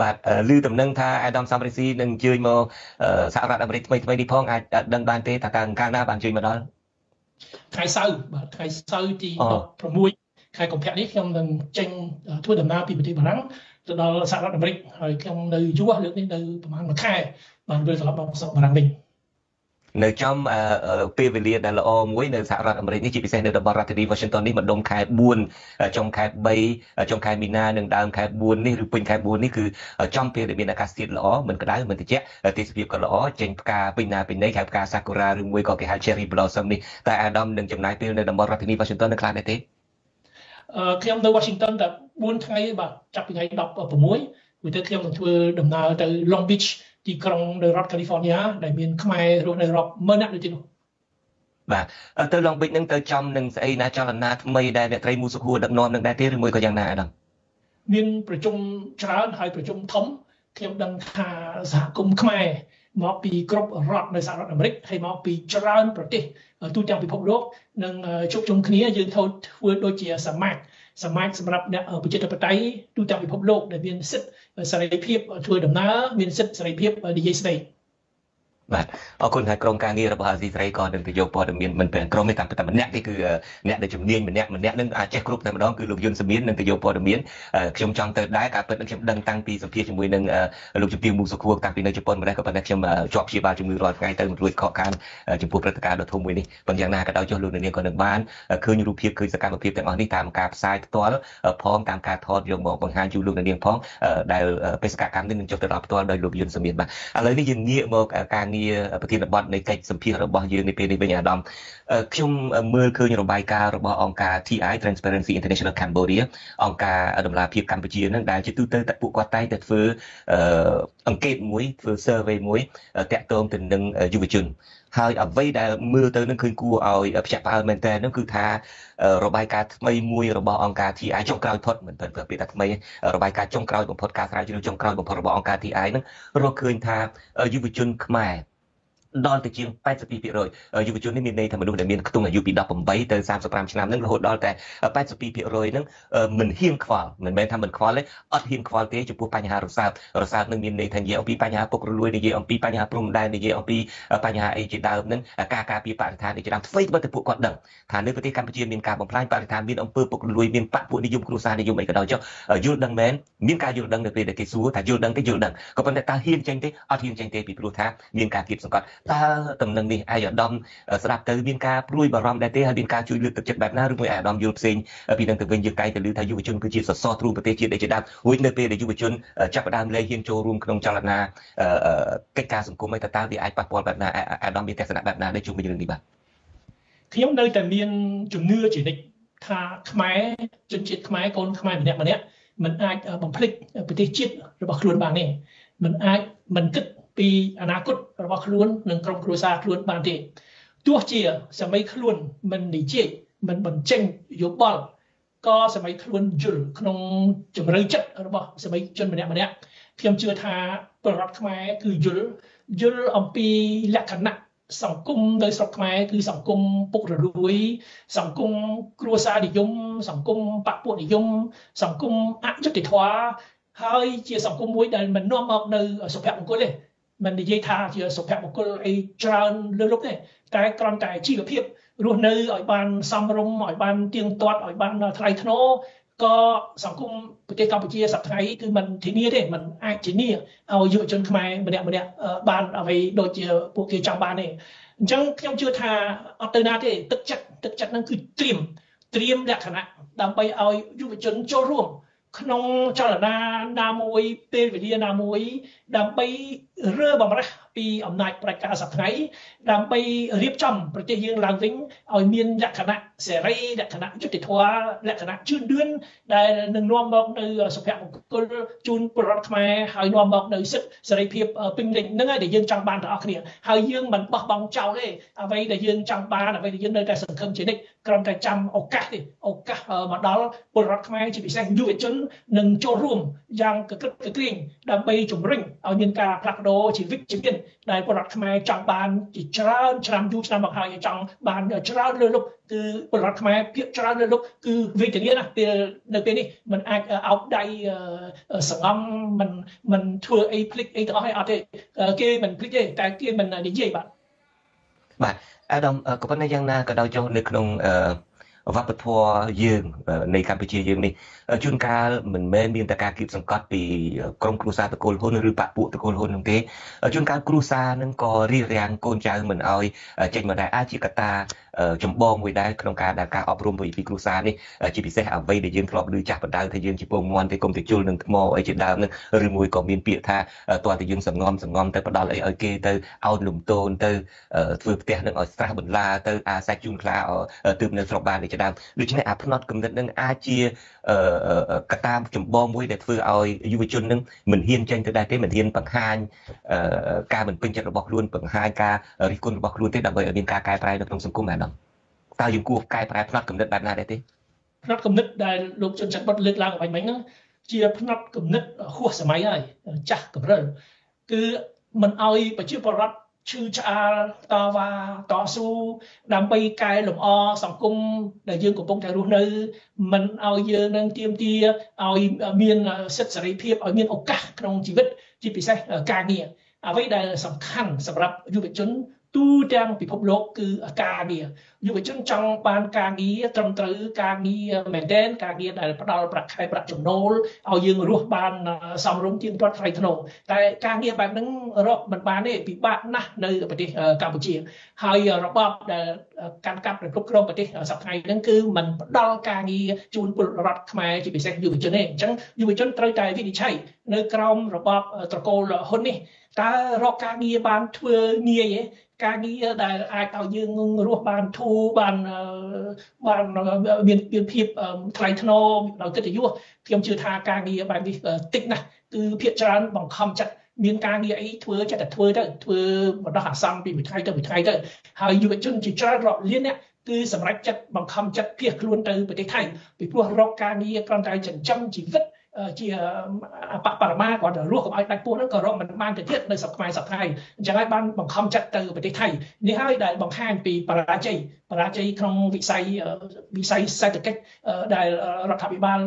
បាទឮដំណឹងថាអាដាមសំរិស៊ីនឹងអញ្ជើញមកសហរដ្ឋអាមេរិកថ្មីថ្មីនេះផងអាចដឹងបានទេថាកាលកាលណាបានអញ្ជើញមកដល់ថ្ងៃសៅរ៍បាទថ្ងៃសៅរ៍ទី16ខែកុម្ភៈនេះខ្ញុំនឹងចេញធ្វើដំណើរពីប្រទេសបារាំងទៅដល់សហរដ្ឋអាមេរិកហើយខ្ញុំនៅយូរលើកនេះនៅប្រហែលមួយខែបានវិលត្រឡប់មកស្រុកបារាំងវិញ នៅចំពេលវេលាដែលល្អមួយនៅសហរដ្ឋអាមេរិកនេះជាពិសេសនៅតំបន់រដ្ឋធានី Washington នេះម្ដុំខែ4ចុងខែ3ចុងខែមីនានិងដើមខែ4នេះឬពេញខែ4នេះគឺចំពេលដែលមានអាកាសធាតុល្អមិនក្តៅមិនត្រជាក់ទេសភាពក៏ល្អចេញផ្កាពេញណាពេញណីហៅផ្កា Sakura ឬមួយក៏គេហៅ Cherry Blossom នេះតែអាដាមនឹងចំណាយពេលនៅតំបន់រដ្ឋធានី Washington នៅខ្លះដែរទេខ្ញុំនៅ Washington តែ4ថ្ងៃបាទចាប់ពីថ្ងៃ16វាទៅខ្ញុំនឹងធ្វើដំណើរទៅ Long Beach ទីក្រុងនៅរដ្ឋ California ដែលមានខ្មែររស់នៅរាប់ម៉ឺននាក់ដូចនោះបាទទៅ Long Beach នឹងទៅចំនឹងស្អីណាចលនាថ្មីដែលអ្នកត្រីមូសុខួរដឹកនាំនឹងដែរទេឬមួយក៏យ៉ាងណាអាដាមមានប្រជុំច្រើនហើយប្រជុំធំខ្ញុំដឹងថាសហគមន៍ខ្មែរមកពីគ្រប់រដ្ឋនៅសហរដ្ឋអាមេរិកហើយមកពីច្រើនប្រទេសទូទាំងពិភពលោកនឹងជួបជុំគ្នាយើងធ្វើដូចជាសមាជសមាជសម្រាប់អ្នកប្រជាធិបតេយ្យទូទាំងពិភពលោកដែលមានសិទ្ធិ សេរីភាពធ្វើដំណើរមានសិទ្ធិសេរីភាពនិយាយស្ដី បាទអរគុណហើយក្រុមការងាររបស់អាស៊ីសេរីក៏នឹងទៅយកព័ត៌មានមិនមែនក្រុមទេតាមតែម្នាក់ទេគឺអ្នកដែលជំនាញម្នាក់ម្នាក់នឹងអាចចេះគ្រប់តែម្ដងគឺលោកយុនសមៀននឹងទៅយកព័ត៌មានខ្ញុំចង់ទៅដែរការពិតនឹងខ្ញុំដឹងតាំងពីសម្ភារជាមួយនឹងលោកជំទាវមូសុខួរតាំងពីនៅជប៉ុនម្លេះក៏ប៉ុន្តែខ្ញុំជាប់ព្យាបាលជំងឺរាល់ថ្ងៃទៅមិនរួចខកខានចំពោះព្រឹត្តិការណ៍ដ៏ធំមួយនេះប៉ុន្តែយ៉ាងណាក៏ដោយចុះលោកនាងក៏នឹងបានឃើញរូបភាពឃើញសកម្មភាពទាំងអស់នេះតាមការផ្សាយផ្ទាល់ផងតាមការថតយកមកបង្ហាញជូនលោកនាងផងដែលបេសកកម្មនេះនឹងចុះទៅដល់ផ្ទាល់ដោយលោកយុនសមៀនបាទឥឡូវនេះយើងងាកមកការងារប្រធានបទនៃកិច្ចសម្ភាររបស់យើងនៅពេលនេះវិញអាដាមខ្ញុំមើលឃើញរបាយការណ៍របស់អង្គការ TI Transparency International Cambodia អង្គការដំណាភាពកម្ពុជានឹងដែលជាទូទៅតែពួកគាត់តែងតែធ្វើអង្កេតមួយធ្វើ survey មួយតាក់ទងទៅនឹងយុវជន ហើយអ្វីដែលមើលទៅនឹងឃើញគួរឲ្យភ្ជាប់ផ្អើលមែនតើនោះគឺថារបាយការណ៍ថ្មីមួយរបស់អង្គការ TI ចុងក្រោយផុតមិនទៅពីថាថ្មីរបាយការណ៍ចុងក្រោយបំផុតការស្រាវជ្រាវចុងក្រោយបំផុតរបស់អង្គការ TI នឹងរកឃើញថាយុវជនខ្មែរ ដល់ទៅជាង82%យុវជននេះមានន័យថាមនុស្សដែលមានខ្ទង់អាយុពី18ទៅ35ឆ្នាំហ្នឹងរហូតដល់តែ82%ហ្នឹងមិនហ៊ានខ្វល់មិនមែនថាមិនខ្វល់ទេអត់ហ៊ានខ្វល់ទេចំពោះបញ្ហារសើបរសើបនឹងមានន័យថានិយាយអំពីបញ្ហាពុករលួយនិយាយអំពីបញ្ហាព្រំដែននិយាយអំពីបញ្ហាអីជាដើមហ្នឹងការការពារបរិស្ថាននេះជាដើមធ្វើទៅពួកគាត់ដឹងថានៅប្រទេសកម្ពុជាមានការបំផ្លាញបរិស្ថានមានអំពើពុករលួយមានបពពួកនិយមគ្រួសារនិយមអីក៏ដោយចុះយល់ដឹងមែនមានការយល់ដឹងនៅពេលដែលគេសួរថាយល់ដឹងទេយល់ដឹងក៏ប៉ុន្តែតើហ៊ានចេញទេអត់ហ៊ានចេញទេពីព្រោះថាមានការគៀបសង្កត់តើតំណែងនេះអាយឧត្តមស្ដាប់ទៅមានការព្រួយបារម្ភដែរទេហើយមានការជួយលើកទឹកចិត្តបែបណាឬមួយអាយឧត្តមយល់ផ្សេងពីនឹងទៅវិញយើងកែទៅលើថាយុវជនគឺជាសសរទ្រូងប្រទេសជាតិដែលជាដើមរួចនៅពេលដែលយុវជនចាប់ផ្ដើមលែងហ៊ានចូលរួមក្នុងចលនាកិច្ចការសង្គមឯតើតើវាអាចប៉ះពាល់បែបណាអាយឧត្តមមានទស្សនៈបែបណាដែលជួយរឿងនេះបាទខ្ញុំនៅតែមានជំនឿជានិច្ចថាខ្មែរជនជាតិខ្មែរកូនខ្មែរម្នាក់ម្នាក់មិនអាចបំភ្លេចប្រទេសជាតិរបស់ខ្លួនបានទេមិនអាចមិនគិត ពីអនាគតរបស់ខ្លួននិងក្រុមគ្រួសារខ្លួនបានទេទោះជាសម័យខ្លួនមិននិយាយមិនបញ្ចេញយោបល់ក៏សម័យខ្លួនយល់ក្នុងជំរឿចិត្តរបស់សម័យជនម្នាក់ម្នាក់ខ្ញុំជឿថាប្រវត្តិខ្មែរគឺយល់យល់អំពីលក្ខណៈសង្គមនៅស្រុកខ្មែរគឺសង្គមពុករលួយ សង្គមគ្រួសារនិយម សង្គមបពុនិយម សង្គមអយុត្តិធម៌ហើយជាសង្គមមួយដែលមិននាំមកនៅសុភមង្គលទេ មិននិយាយថាជាសុភមង្គលអីច្រើនលើលុបទេតែគ្រាន់តែជីវភាពរស់នៅឲ្យបានសមរម្យឲ្យបានទៀងទាត់ឲ្យបានថ្លៃថ្នូរក៏សង្គមប្រទេសកម្ពុជាសប្តាហ៍គឺมันធានាទេมันអាចធានាឲ្យយុវជនខ្មែរម្នាក់ម្នាក់បានអ្វីដូចជាពួកគេចង់បានទេអញ្ចឹងខ្ញុំជឿថាអត់ទៅណាទេទឹកចិត្តទឹកចិត្តហ្នឹងគឺត្រៀមត្រៀមលក្ខណៈដើម្បីឲ្យយុវជនចូលរួមក្នុងចលនាណាមួយពេលវេលាណាមួយដើម្បី រើបំរាស់ពីអំណាចប្រជាការសប្តាហ៍ដើម្បីរៀបចំប្រទេសយើងឡើងវិញឲ្យមានលក្ខណៈសេរីលក្ខណៈយុត្តិធម៌លក្ខណៈជឿនលឿនដែលនឹងនាំមកនៅសុភមង្គលជូនប្រជារដ្ឋខ្មែរហើយនាំមកនៅសិទ្ធិសេរីភាពពេញលេញហ្នឹងហើយដែលយើងចង់បានទាំងអស់គ្នាហើយយើងមិនបោះបង់ចោលទេអ្វីដែលយើងចង់បានអ្វីដែលយើងនៅតែសង្ឃឹមជានិច្ចគ្រាន់តែចាំឱកាសទេឱកាសមកដល់ពលរដ្ឋខ្មែរជាពិសេសយុវជននឹងចូលរួមយ៉ាងកក្រឹកកក្រែងដើម្បីជំរុញឲ្យមានការផ្លាស់ប្ដដូរជាវិជ្ជមានដែលពលរដ្ឋខ្មែរចង់បានជាច្រើនឆ្នាំយូរឆ្នាំមកហើយចង់បានច្រើនលើលុបគឺពលរដ្ឋខ្មែរភាគច្រើនលើលុបគឺវិជ្ជមានណាពេលនៅពេលនេះมันអាចអោបដៃសង្ងំมันมันធ្វើអីភ្លេចអីទាំងអស់ហើយអត់ទេគេមិនភ្លេចទេតែគេមិននិយាយបាទបាទអាដាមក៏ប៉ុន្តែយ៉ាងណាក៏ដោយចុះនៅក្នុងអឺ វប្បធម៌យើងនៃកម្ពុជាយើងនេះជួនកាលមិនមែនមានតែការគៀបសង្កត់ពីក្រមគ្រួសារតកូលហ៊ុនឬបពពួកតកូលហ៊ុននោះទេជួនកាលគ្រួសារនឹងក៏រៀបរៀងកូនចៅមិនអោយចេញមកដែរអាចជាកត្តាចម្បងមួយដែរក្នុងការដែលការអប់រំពីគ្រួសារនេះជាពិសេសអ្វីដែលយើងធ្លាប់ឮចាស់បណ្ដៅថាយើងជាពងមន់ទេគុំទៅជុលនឹងថ្មអីជាដើមនឹងឬមួយក៏មានពាក្យថាតើតែយើងសងំសងំទៅផ្ដាល់អីឲ្យគេទៅអោនលំទោនទៅធ្វើផ្ទះនឹងឲ្យស្រះបន្លាទៅអាសាច់ជូនខ្លាទើបនៅស្រុកបានជាដើមដូច្នេះអាផ្នត់គំនិតនឹងអាចជាកត្តាចម្បងមួយដែលធ្វើឲ្យយុវជននឹងមិនហ៊ានចេញទៅដែរទេមិនហ៊ានបង្ហាញការមិនពេញចិត្តរបស់ខ្លួនបង្ហាញការរិះគន់របស់ខ្លួនទេដើម្បីឲ្យមានការកែប្រែនៅក្នុងសង្គមដែរដល់តើយើងគួរកែប្រែផ្នត់គំនិតបែបណាដែរទេផ្នត់គំនិតដែលលោកជុនច័ន្ទបុតលើកឡើងបាញ់មិញហ្នឹងជាផ្នត់គំនិតហួសសម័យហើយចាស់កម្រិលគឺមិនឲ្យប្រជាពលរដ្ឋ ឈឺឆ្អាលតវ៉ាតស៊ូដើម្បីកែលម្អសង្គមដែលយើងកំពុងតែរស់នៅមិនឲ្យយើងនឹងទៀមទាឲ្យមានសិទ្ធិសេរីភាពឲ្យមានឱកាសក្នុងជីវិតជាពិសេសការងារអ្វីដែលសំខាន់សម្រាប់យុវជន ទូទាំងពិភពលោកគឺការងារយុវជនចង់បានការងារត្រឹមត្រូវការងារមែនទែនការងារដែលផ្ដល់ប្រាក់ខែប្រាក់ចំណូលឲ្យយើងរស់បានសមរម្យទៀងទាត់ថ្លៃថ្នូរតែការងារបែបហ្នឹងរកមិនបានទេពិបាកណាស់នៅប្រទេសកម្ពុជា ហើយរបបដែលកាន់កាប់ឬគ្រប់គ្រងប្រទេសសប្តាហ៍ហ្នឹងគឺมันផ្ដល់ការងារជូនពលរដ្ឋខ្មែរជាពិសេសយុវជនទេអញ្ចឹងយុវជនត្រូវតែវិនិច្ឆ័យនៅក្រោមរបបត្រកូលហ៊ុននេះតើរកការងារបានធ្វើងាយទេ ការងារដែលអាចឲ្យយើងរស់បានធូរបានបានមានមានភាពថ្លៃថ្នូរដោយកិត្តិយសខ្ញុំជឿថាការងារបែបនេះតិចណាស់គឺភាគច្រើនបង្ខំចិត្តមានការងារអីធ្វើចិត្តតែធ្វើទៅធ្វើបណ្ដោះអាសន្នពីមួយថ្ងៃទៅមួយថ្ងៃទៅហើយយុវជនជាច្រើនរាប់លានអ្នកគឺសម្រាប់ចិត្តបង្ខំចិត្តភៀសខ្លួនទៅប្រទេសថៃពីព្រោះរកការងារគ្រាន់តែចិញ្ចឹមជីវិត ជាបបរមាគាត់រស់កុំឲ្យដាច់ពោះហ្នឹងក៏រកមិនបានទៅទៀតនៅស្រុកខ្មែរសប្តាហ៍អញ្ចឹងហើយបានបង្ខំចិត្តទៅប្រទេសថៃនេះហើយដែលបង្ហាញពីបរាជ័យបរាជ័យក្នុងវិស័យវិស័យសេដ្ឋកិច្ចដែលរដ្ឋាភិបាល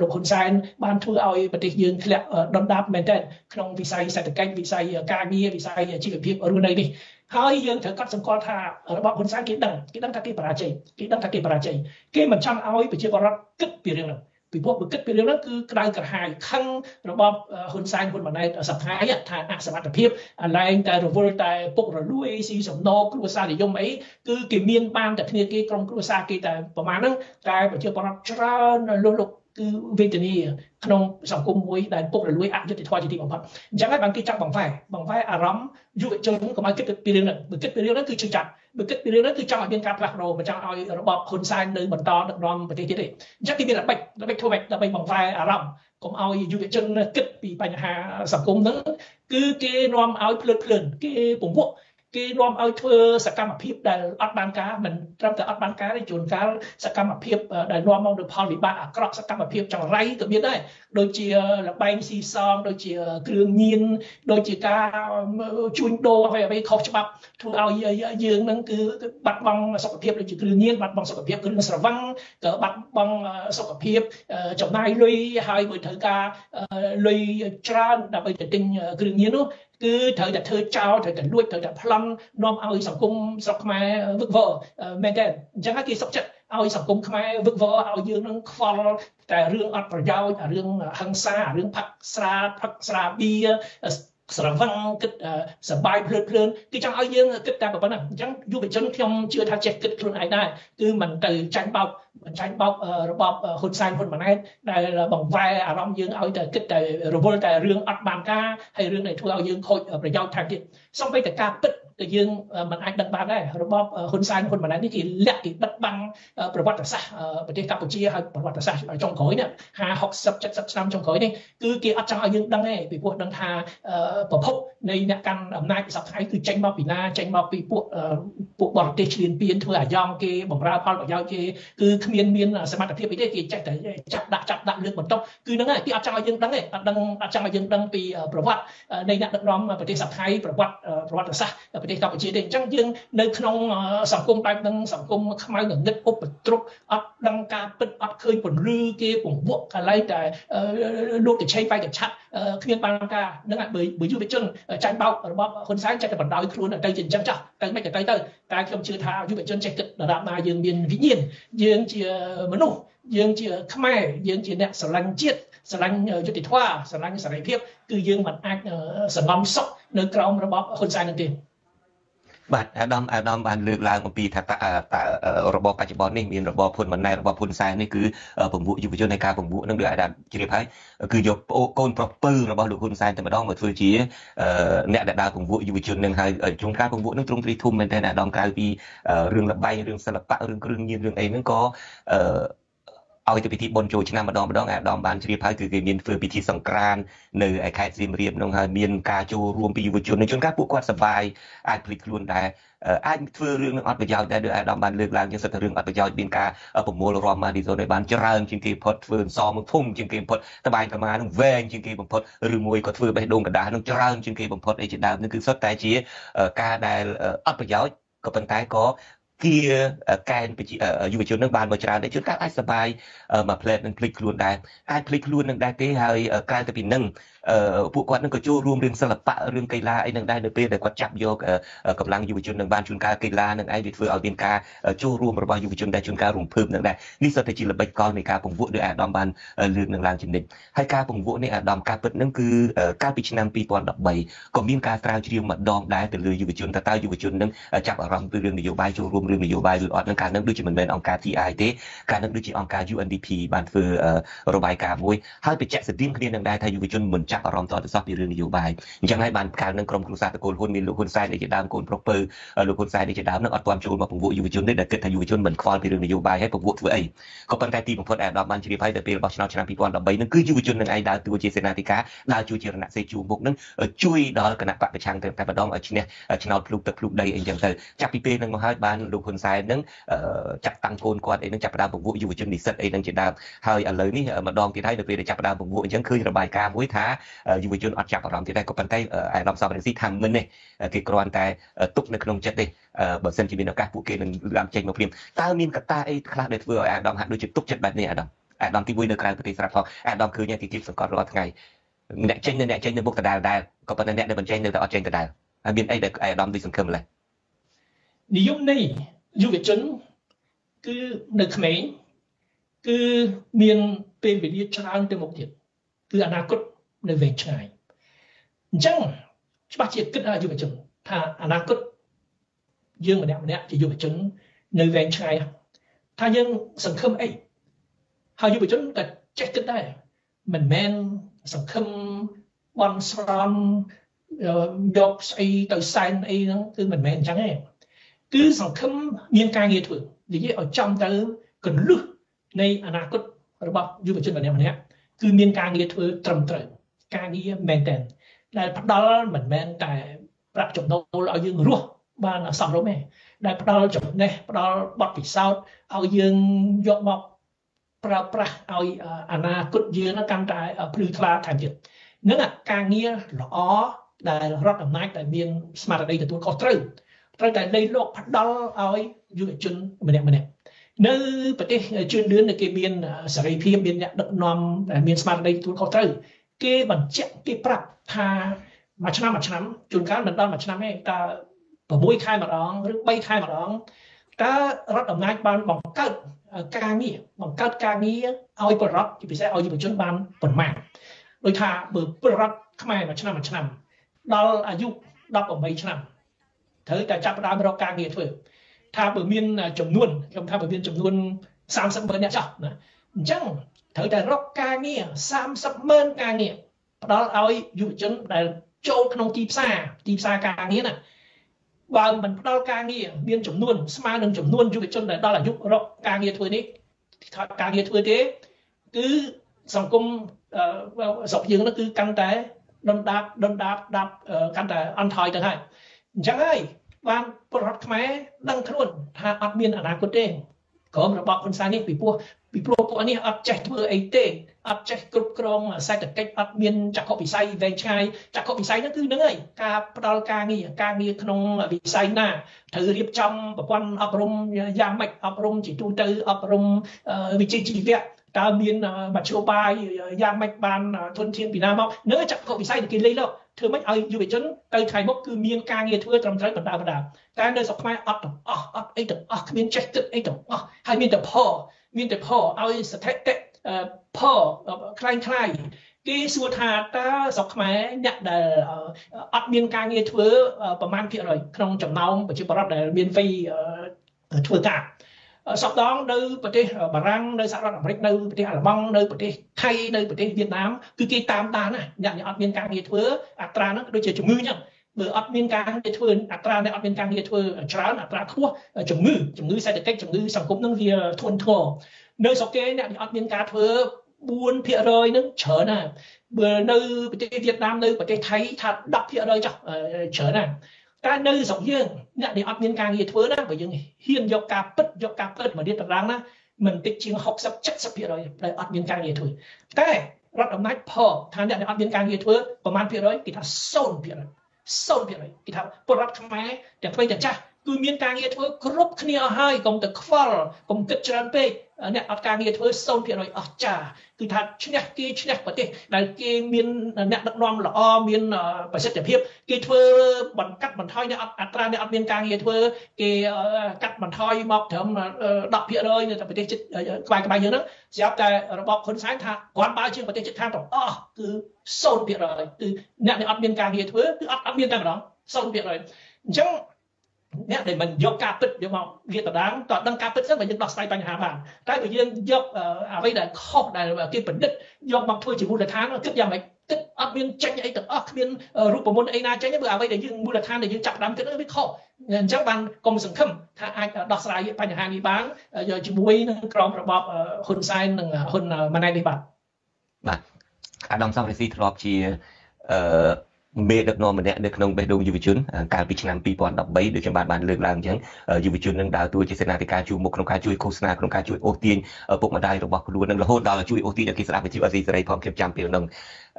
លោកហ៊ុនសែនបានធ្វើឲ្យប្រទេសយើងធ្លាក់ដុនដាបមែនទែនក្នុងវិស័យសេដ្ឋកិច្ចវិស័យការងារវិស័យជីវភាពរស់នៅនេះហើយយើងត្រូវកត់សម្គាល់ថារបបហ៊ុនសែនគេដឹងគេដឹងថាគេបរាជ័យគេដឹងថាគេបរាជ័យគេមិនចង់ឲ្យប្រជាពលរដ្ឋគិតពីរឿងហ្នឹង ពីព្រោះបើគិតពីរឿងហ្នឹងគឺក្តៅក្រហាយខឹងរបបហ៊ុនសែនហ៊ុនម៉ាណែតសប្តាហ៍ថាអសមត្ថភាពអាឡែងតែរវល់តែពុករលួយស៊ីសំណគ្រួសារនិយមអីគឺគេមានបានតែគ្នាគេក្រុមគ្រួសារគេតែប្រហែលហ្នឹងតែប្រជាពលរដ្ឋច្រើនលុះលុក គឺវេទនាក្នុងសង្គមមួយដែលពុករលួយអយុត្តិធម៌ជាទីបំផុតអញ្ចឹងហើយបានគេចង់បង្វែរបង្វែរអារម្មណ៍យុវជនកុំឲ្យគិតពីរឿងហ្នឹងបើគិតពីរឿងហ្នឹងគឺជឿចាប់បើគិតពីរឿងហ្នឹងគឺចង់ឲ្យមានការផ្លាស់ប្ដូរមិនចង់ឲ្យរបបហ៊ុនសែននៅបន្តដឹកនាំប្រទេសទៀតទេអញ្ចឹងគេមានល្បិចល្បិចធ្វើម៉េចដើម្បីបង្វែរអារម្មណ៍កុំឲ្យយុវជនគិតពីបញ្ហាសង្គមហ្នឹងគឺគេនាំឲ្យភ្លើតភ្លើនគេពង្វក់ គេនាំឲ្យធ្វើសកម្មភាពដែលអត់បានការមិនត្រឹមតែអត់បានការទេជួនកាលសកម្មភាពដែលនាំមកនូវផលវិបាកអាក្រក់សកម្មភាពចង្រៃក៏មានដែរដូចជាលបែងស៊ីសងដូចជាគ្រឿងញៀនដូចជាការជួញដូរអ្វីអ្វីខុសច្បាប់ធ្វើឲ្យយើងនឹងគឺបាត់បង់សុខភាពដូចជាគ្រឿងញៀនបាត់បង់សុខភាពគ្រឿងស្រវឹងក៏បាត់បង់សុខភាពចំណាយលុយហើយមួយត្រូវការលុយច្រើនដើម្បីទៅទិញគ្រឿងញៀននោះ គឺត្រូវតែធ្វើចោលត្រូវតែលួចត្រូវតែប្លន់នាំឲ្យសង្គមស្រុកខ្មែរវឹកវរមែនទេអញ្ចឹងហើយគេសុខចិត្តឲ្យសង្គមខ្មែរវឹកវរឲ្យយើងនឹងខ្វល់តែរឿងអត់ប្រយោជន៍រឿងហិង្សារឿងផឹកស្រាផឹកស្រាបៀ ស្រវឹងគិតសបាយភ្លើតភ្លើនគេចង់ឲ្យយើងគិតតែប៉ុណ្ណឹងអញ្ចឹងយុវជនខ្ញុំជឿថាចេះគិតខ្លួនឯងដែរគឺមិនទៅចាញ់បោកមិនចាញ់បោករបបហ៊ុនសែនហ៊ុនម៉ាណែតដែលបង្វែរអារម្មណ៍យើងឲ្យតែគិតតែរវល់តែរឿងអត់បានការហើយរឿងដែលធ្វើឲ្យយើងខូចប្រយោជន៍ថែមទៀតសូម្បីតែការពិតគឺ យើងមិនអាចដឹងបានដែររបបហ៊ុនសែនហ៊ុនម៉ាណែតនេះគេលាក់គេបិទបាំងប្រវត្តិសាស្ត្រប្រទេសកម្ពុជាហើយប្រវត្តិសាស្ត្រចុងក្រោយនេះ50 60 70ឆ្នាំចុងក្រោយនេះគឺគេអត់ចង់ឲ្យយើងដឹងទេពីព្រោះដឹងថាប្រភពនៃអ្នកកាន់អំណាចសប្តាហ៍គឺចេញមកពីណាចេញមកពីពួកពួកបរទេសឈ្លានពានធ្វើអាយ៉ងគេបំរើផលប្រយោជន៍គេគឺគ្មានមានសមត្ថភាពអីទេគេចេះតែចាប់ដាក់ចាប់ដាក់លើកបន្ទប់គឺហ្នឹងហើយគេអត់ចង់ឲ្យយើងដឹងទេអត់ដឹងអត់ចង់ឲ្យយើងដឹងពីប្រវត្តិនៃអ្នកដឹកនាំប្រទេសសប្តាហ៍ប្រវត្តិប្រវត្តិសាស្ត្រប្រទេសកម្ពុជាទេអញ្ចឹងយើងនៅក្នុងសង្គមបែបហ្នឹងសង្គមខ្មៅងងឹតឧបទ្រពអត់ដឹងការពិតអត់ឃើញពន្លឺគេពង្វក់កន្លែងតែលោកតឆេបៃកឆាត់គ្មានបានការនឹងបើយុវជនចាញ់បោករបបហ៊ុនសែនចេះតែបណ្ដោយខ្លួនទៅជាអញ្ចឹងចោះទៅមិនទៅទៅតែខ្ញុំជឿថាយុវជនចេះគិតដរាបណាយើងមានវិញ្ញាណយើងជាមនុស្សយើងជាខ្មែរយើងជាអ្នកស្រឡាញ់ជាតិស្រឡាញ់យុត្តិធម៌ស្រឡាញ់សេរីភាពគឺយើងមិនអាចសង្ងំសុខនៅក្រោមរបបហ៊ុនសែននោះទេ បាទអាដាមអាដាមបានលើកឡើងអំពីថាតើរបបបច្ចុប្បន្ននេះមានរបបភុនម៉ាណែតរបបភុនសែននេះគឺពង្រួមយុវជននៃការពង្រួមនឹងដូចអាដាមជ្រាបហើយគឺយកកូនប្រុសពៅរបស់លោកហ៊ុនសែនតែម្ដងមកធ្វើជាអ្នកដែលដើរពង្រួមយុវជននឹងហើយជួនកាលពង្រួមនឹងទ្រង់ទ្រីធំមែនតើអាដាមក្រៅពីរឿងលបែងរឿងសិល្បៈរឿងគ្រឿងញៀនរឿងអីហ្នឹងក៏ ឲ្យទៅពិធីបុណ្យចូលឆ្នាំម្ដងម្ដងអាដាមបានជ្រាបហើយគឺគេមានធ្វើពិធីសង្ក្រាននៅឯខេត្តសៀមរាបនោះហើយមានការចូលរួមពីយុវជនជួនកាលពួកគាត់សប្បាយអាចភ្លេចខ្លួនដែរអាចធ្វើរឿងនឹងអត់ប្រយោជន៍ដែរដោយអាដាមបានលើកឡើងជាសិទ្ធិរឿងអត់ប្រយោជន៍មានការប្រមូលរំម៉ាឌីសូនឲ្យបានច្រើនជាងគេផុតធ្វើអសមកធំជាងគេផុតតបែងកម្មានឹងវែងជាងគេបំផុតឬមួយក៏ធ្វើបេះដូងកដាស់នឹងច្រើនជាងគេបំផុតអីជាដើមនេះគឺសុទ្ធតែជាការដែលអត់ប្រយោជន៍ក៏ប៉ុន្តែក៏ គៀកែនយុវជននឹងបានមកច្រើនតែជួនកាលអាចសបាយមកផ្លែតនឹងភ្លេចខ្លួនដែរអាចភ្លេចខ្លួននឹងដែរទេហើយក្រៅទៅពីនឹងពួកគាត់នឹងក៏ចូលរួមរឿងសិល្បៈរឿងកីឡាអីនឹងដែរនៅពេលដែលគាត់ចាប់យកកម្លាំងយុវជននឹងបានជួនកាលកីឡានឹងឯងវាធ្វើឲ្យមានការចូលរួមរបស់យុវជនដែលជួនកាលរំភើបនឹងដែរនេះសុទ្ធតែជាល្បិចកលនៃការពង្វក់ដោយអាដាមបានលើកនឹងឡើងជានិច្ចហើយការពង្វក់នេះអាដាមការពិតនឹងគឺកាលពីឆ្នាំ2013ក៏មានការស្រាវជ្រាវម្ដងដែរទៅលើយុវជនតើតើយុវជននឹងចាប់អារម្មណ៍ពីរឿងនយោបាយចូលរួមរឿងនយោបាយឬអត់នឹងការនឹងដូចជាមិនមែនអង្គការ TI ទេការនឹងដូចជាអង្គការ UNDP បានធ្វើរបាយការណ៍មួយហើយបញ្ជាក់ស្តីងគ្នានឹងដែរថាយុវជនមិនចាប់អារម្មណ៍តទៅសោះពីរឿងនយោបាយអញ្ចឹងហើយបានកាលនឹងក្រុមគ្រួសារតកូលហ៊ុនមានលោកហ៊ុនសែននេះជាដើមកូនប្រុសពើលោកហ៊ុនសែននេះជាដើមនឹងអត់ទាន់ចូលមកពង្វក់យុវជនទេដែលគិតថាយុវជនមិនខ្វល់ពីរឿងនយោបាយហើយពង្វក់ធ្វើអីក៏ប៉ុន្តែទីបំផុតអាដាមបានជ្រាបហើយទៅពេលរបស់ឆ្នាំឆ្នាំ2013នឹងគឺយុវជននឹងឯងដើរតួជាសេនាធិការដើរជួយជារណសេរីជួមុខនឹងជួយដល់គណៈបកប្រឆាំងទៅតែម្ដងឲ្យឈ្នះឆ្នោតភ្លុកទឹកភ្លុកដីអីចឹងទៅចាប់ពីពេលនឹងមកហើយបានលោកហ៊ុនសែននឹងចាត់តាំងកូនគាត់អីនឹងចាប់ផ្ដើមពង្វក់យុវជននិស្សិតអីនឹងជាដើមហើយឥឡូវនេះម្ដងទៀតហើយនៅពេលដែលចាប់ផ្ដើមពង្វក់អញ្ចឹងឃើញរបាយការណ៍មួយថាយុវជនអត់ចាប់អារម្មណ៍ទៀតដែរក៏ប៉ុន្តែអាដាមសំរងស៊ីថាមិនទេគេគ្រាន់តែទុកនៅក្នុងចិត្តទេបើសិនជាមានឱកាសពួកគេនឹងឡើងចេញមកព្រាមតើមានកត្តាអីខ្លះដែលធ្វើឲ្យអាដាមហាក់ដូចជាទុកចិត្តបែបនេះអាដាមអាដាមទី1នៅក្រៅប្រទេសស្រាប់ផងអាដាមឃើញគេគៀបសង្កត់រាល់ថ្ងៃអ្នកចេញនៅអ្នកចេញនៅមុខដដែលដែរក៏ប៉ុន្តែអ្នកដែលមិនចេញនៅតែអត់ចេញដដែលហើយមានអីដែលអាដាមដូចសង្ឃឹមម្ល៉េះនិយមនៃយុវជនគឺនៅក្មេងគឺមានពេលវេលាច្រើនទៅមុខទៀតគឺអនាគត នៅវែងឆ្ងាយអញ្ចឹងច្បាស់ជាគិតឲ្យយុវជនថាអនាគតយើងម្នាក់ម្នាក់ជាយុវជននៅវែងឆ្ងាយថាយើងសង្ឃឹមអីហើយយុវជនក៏ចេះគិតដែរមិនមែនសង្ឃឹមបន់ស្រន់យកស្អីទៅសែនអីហ្នឹងគឺមិនមែនអញ្ចឹងទេគឺសង្ឃឹមមានការងារធ្វើនិយាយឲ្យចំទៅកលឹះនៃអនាគតរបស់យុវជនម្នាក់ម្នាក់គឺមានការងារធ្វើត្រឹមត្រូវ ការងារមែនតើដែលផ្ដល់មិនមែនតែប្រាក់ចំណូលឲ្យយើងរស់បានសមរម្យទេដែលផ្ដល់ចំណេះផ្ដល់បទពិសោធន៍ឲ្យយើងយកមកប្រើប្រាស់ឲ្យអនាគតយើងកាន់តែភ្លឺថ្លាថែមទៀតនឹងការងារល្អដែលរដ្ឋអំណាចដែលមានស្មារតីទទួលខុសត្រូវត្រូវតែលេខលោកផ្ដល់ឲ្យយុវជនម្នាក់ម្នាក់នៅប្រទេសជឿនលឿនគេមានសេរីភាពមានអ្នកដឹកនាំដែលមានស្មារតីទទួលខុសត្រូវ គេបញ្ជាក់គេប្រាប់ថាមួយឆ្នាំមួយឆ្នាំជួនកាលមិនដល់មួយឆ្នាំទេតើ6ខែម្ដងឬ3ខែម្ដងតើរដ្ឋអំណាចបានបង្កើតការងារបង្កើតការងារឲ្យបរិវត្តជាពិសេសឲ្យយុវជនបានប្រមាណដូចថាបើបរិវត្តខ្មែរមួយឆ្នាំមួយឆ្នាំដល់អាយុ18ឆ្នាំត្រូវតែចាប់ផ្ដើមរកការងារធ្វើថាបើមានចំនួនខ្ញុំថាបើមានចំនួន30ម៉ឺនអ្នកចោះណាអញ្ចឹង ត្រូវតែរកការងារ30ម៉ឺនការងារផ្ដល់ឲ្យយុវជនដែលចូលក្នុងទីផ្សារទីផ្សារការងារណាបើមិនផ្ដល់ការងារមានចំនួនស្មើនឹងចំនួនយុវជនដែលដល់អាយុរកការងារធ្វើនេះការងារធ្វើទេគឺសង្គមស្រុកយើងនោះគឺកាន់តែដុនដាបដុនដាបដាប់កាន់តែអន់ថយទៅហើយអញ្ចឹងហើយបានពលរដ្ឋខ្មែរដឹងខ្លួនថាអត់មានអនាគតទេ ក្រុមរបបហ៊ុនសែននេះពីព្រោះពីព្រោះពួកនេះអត់ចេះធ្វើអីទេអត់ចេះគ្រប់គ្រងសេដ្ឋកិច្ចអត់មានចក្ខុវិស័យវែងឆ្ងាយចក្ខុវិស័យហ្នឹងគឺហ្នឹងហើយការផ្ដល់ការងារការងារក្នុងវិស័យណាត្រូវរៀបចំប្រព័ន្ធអប់រំយ៉ាងម៉េចអប់រំជាទូទៅអប់រំវិជ្ជាជីវៈតើមានមធ្យោបាយយ៉ាងម៉េចបានធនធានពីណាមកនៅចក្ខុវិស័យគេលេងលោក ធ្វើម៉េចឲ្យយុវជនទៅថ្ងៃមុខគឺមានការងារធ្វើត្រឹមត្រូវបណ្ដាបណ្ដាតែនៅស្រុកខ្មែរអត់ទាំងអស់អត់អីទាំងអស់គ្មានចេះទឹកអីទាំងអស់ហើយមានតែផមានតែផឲ្យស្ថិតិផខ្លាំងខ្លាយគេសួរថាតើស្រុកខ្មែរអ្នកដែលអត់មានការងារធ្វើប្រមាណភាគរយក្នុងចំណោមប្រជាពលរដ្ឋដែលមានវ័យធ្វើការ សពដងនៅប្រទេសបារាំងនៅសហរដ្ឋអាមេរិកនៅប្រទេសអាល្លឺម៉ង់នៅប្រទេសថៃនៅប្រទេសវៀតណាមគឺគេតាមដានណាអ្នកដែលអត់មានការងារធ្វើអត្រាហ្នឹងដូចជាជំងឺអញ្ចឹងបើអត់មានការងារធ្វើអត្រាអ្នកអត់មានការងារធ្វើច្រើនអត្រាខ្ពស់ជំងឺជំងឺសេដ្ឋកិច្ចជំងឺសង្គមហ្នឹងវាធ្ងន់ធ្ងរនៅស្រុកគេអ្នកអត់មានការធ្វើ4%ហ្នឹងច្រើនណាស់បើនៅប្រទេសវៀតណាមនៅប្រទេសថៃថា10%ចុះច្រើនណាស់ តែនៅស្រុកយើងអ្នកដែលអត់មានការងារធ្វើណាបើយើងហ៊ានយកការពិតយកការពិតមករៀបតារាងណាមិនតិចជាង60 70%ដែលអត់មានការងារធ្វើតែរដ្ឋអំណាចផលថាអ្នកដែលអត់មានការងារធ្វើប្រមាណភាគរយគេថា0% 0%គេថាពលរដ្ឋខ្មែរទាំងថ្មីទាំងចាស់គឺមានការងារធ្វើគ្រប់គ្នាអស់ហើយកុំទៅខ្វល់កុំគិតច្រើនពេក អ្នកអត់ការងារធ្វើ0%អស់ចាគឺថាឈ្នះគេឈ្នះប្រទេសដែលគេមានអ្នកដឹកនាំល្អមានប្រសិទ្ធភាពគេធ្វើបន្កាត់បន្ថយអ្នកអត្រាអ្នកអត់មានការងារធ្វើគេកាត់បន្ថយមកត្រឹម10%នៅប្រទេសជិតក្បែរក្បែរយើងហ្នឹងស្រាប់តែរបបហ៊ុនសែនថាគ្រាន់បើជាងប្រទេសជិតខាងទាំងអស់គឺ0%គឺអ្នកដែលអត់មានការងារធ្វើគឺអត់អត់មានតែម្ដង0%អញ្ចឹង អ្នកដែលមិនយកការពិតយកមកវាតដាងតើដឹងការពិតសិនបើយើងដោះស្រាយបញ្ហាបានតែបើយើងយកអ្វីដែលខុសដែលគេបណ្ឌិតយកមកធ្វើជាមូលដ្ឋានគិតយ៉ាងម៉េចគិតអត់មានចេញអីទាំងអស់គ្មានរូបមន្តអីណាចេញបើអ្វីដែលយើងមូលដ្ឋានដែលយើងចាប់ដើមគិតវាខុសអញ្ចឹងបានកុំសង្ឃឹមថាអាចដោះស្រាយបញ្ហានេះបានជាមួយនឹងក្រមរបបហ៊ុនសែននិងហ៊ុនម៉ាណែតនេះបាទបាទអាដាមសំរិទ្ធីធ្លាប់ជាអឺ មេដឹកនាំម្នាក់នៅក្នុងបេះដូងយុវជនកាលពីឆ្នាំ2013ដូចខ្ញុំបានបានលើកឡើងអញ្ចឹងយុវជននឹងដើរតួជាសេនាធិការជួរមុខក្នុងការជួយឃោសនាក្នុងការជួយអូសទាញពុកម្ដាយរបស់ខ្លួននឹងរហូតដល់ជួយអូសទាញឲ្យគេស្ដាប់វិទ្យុអស៊ីសេរីផងខ្ញុំចាំពេលនោះ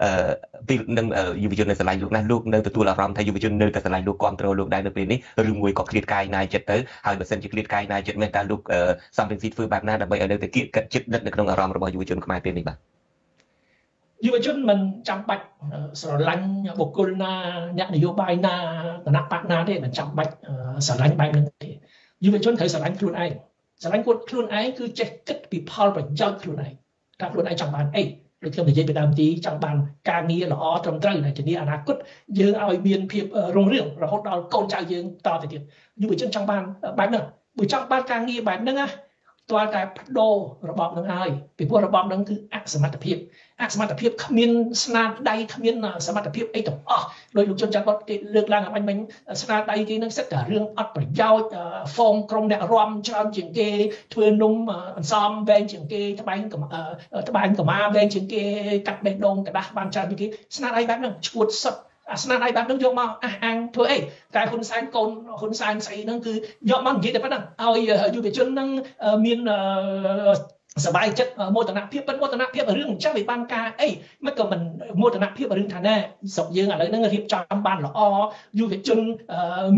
អឺពេលនឹងយុវជននៅស្រឡាញ់លោកណាស់លោកនៅទទួលអារម្មណ៍ថាយុវជននៅតែស្រឡាញ់លោកគ្រប់គ្រងលោកដែរនៅពេលនេះឬមួយក៏ឃ្លាតកាយណាយចិត្តទៅហើយបើសិនជាឃ្លាតកាយណាយចិត្តមែនតើលោកសំរងស៊ីធ្វើបែបណាដើម្បីឲ្យនៅតែគៀកកិតចិត្តដិតនៅក្នុងអារម្មណ៍របស់យុវជនខ្មែរពេលនេះបាទ យុវជនមិនចាំបាច់ស្រឡាញ់បុគ្គលណាអ្នកនយោបាយណាគណៈបកណាទេមិនចាំបាច់ស្រឡាញ់បែបហ្នឹងទេយុវជនត្រូវស្រឡាញ់ខ្លួនឯងស្រឡាញ់គាត់ខ្លួនឯងគឺចេះគិតពីផលប្រយោជន៍ខ្លួនឯងថាខ្លួនឯងចង់បានអីដូចខ្ញុំនិយាយពីដើមទីចង់បានការងារល្អត្រឹមត្រូវដែលធានាអនាគតយើងឲ្យមានភាពរុងរឿងរហូតដល់កូនចៅយើងតទៅទៀតយុវជនចង់បានបែបហ្នឹងបើចង់បានការងារបែបហ្នឹងណា ទាល់តែបដូររបបនឹងហើយពីព្រោះរបបនឹងគឺអសមត្ថភាពអសមត្ថភាពគ្មានស្នាដៃគ្មានសមត្ថភាពអីទាំងអស់ដោយលោកជនច័ន្ទគាត់គេលើកឡើងអំបញ្ញមិញស្នាដៃគេនឹងសិតតែរឿងអត់ប្រយោជន៍ហ្វមក្រុមអ្នករំច្រើនជាងគេធ្វើនំអន្សំវែងជាងគេត្បែងត្បែងកម្មាវែងជាងគេកាត់បេះដូងกระដាស់បានច្រើនជាងគេស្នាដៃបែបហ្នឹងឈួតសុទ្ធ អាស្នាដៃបែបហ្នឹងយកមកអះអាងធ្វើអីតែហ៊ុនសែនកូនហ៊ុនសែនស្អីហ្នឹងគឺយកមកនិយាយតែប៉ុណ្ណឹងឲ្យយុវជនហ្នឹងមានសบายចិត្តមោទនភាពប៉ុន្តែមោទនភាពរឿងអញ្ចឹងវាបានការអីមិនក៏មិនមោទនភាពរឿងថាណែស្រុកយើងឥឡូវហ្នឹងរៀបចំបានល្អយុវជន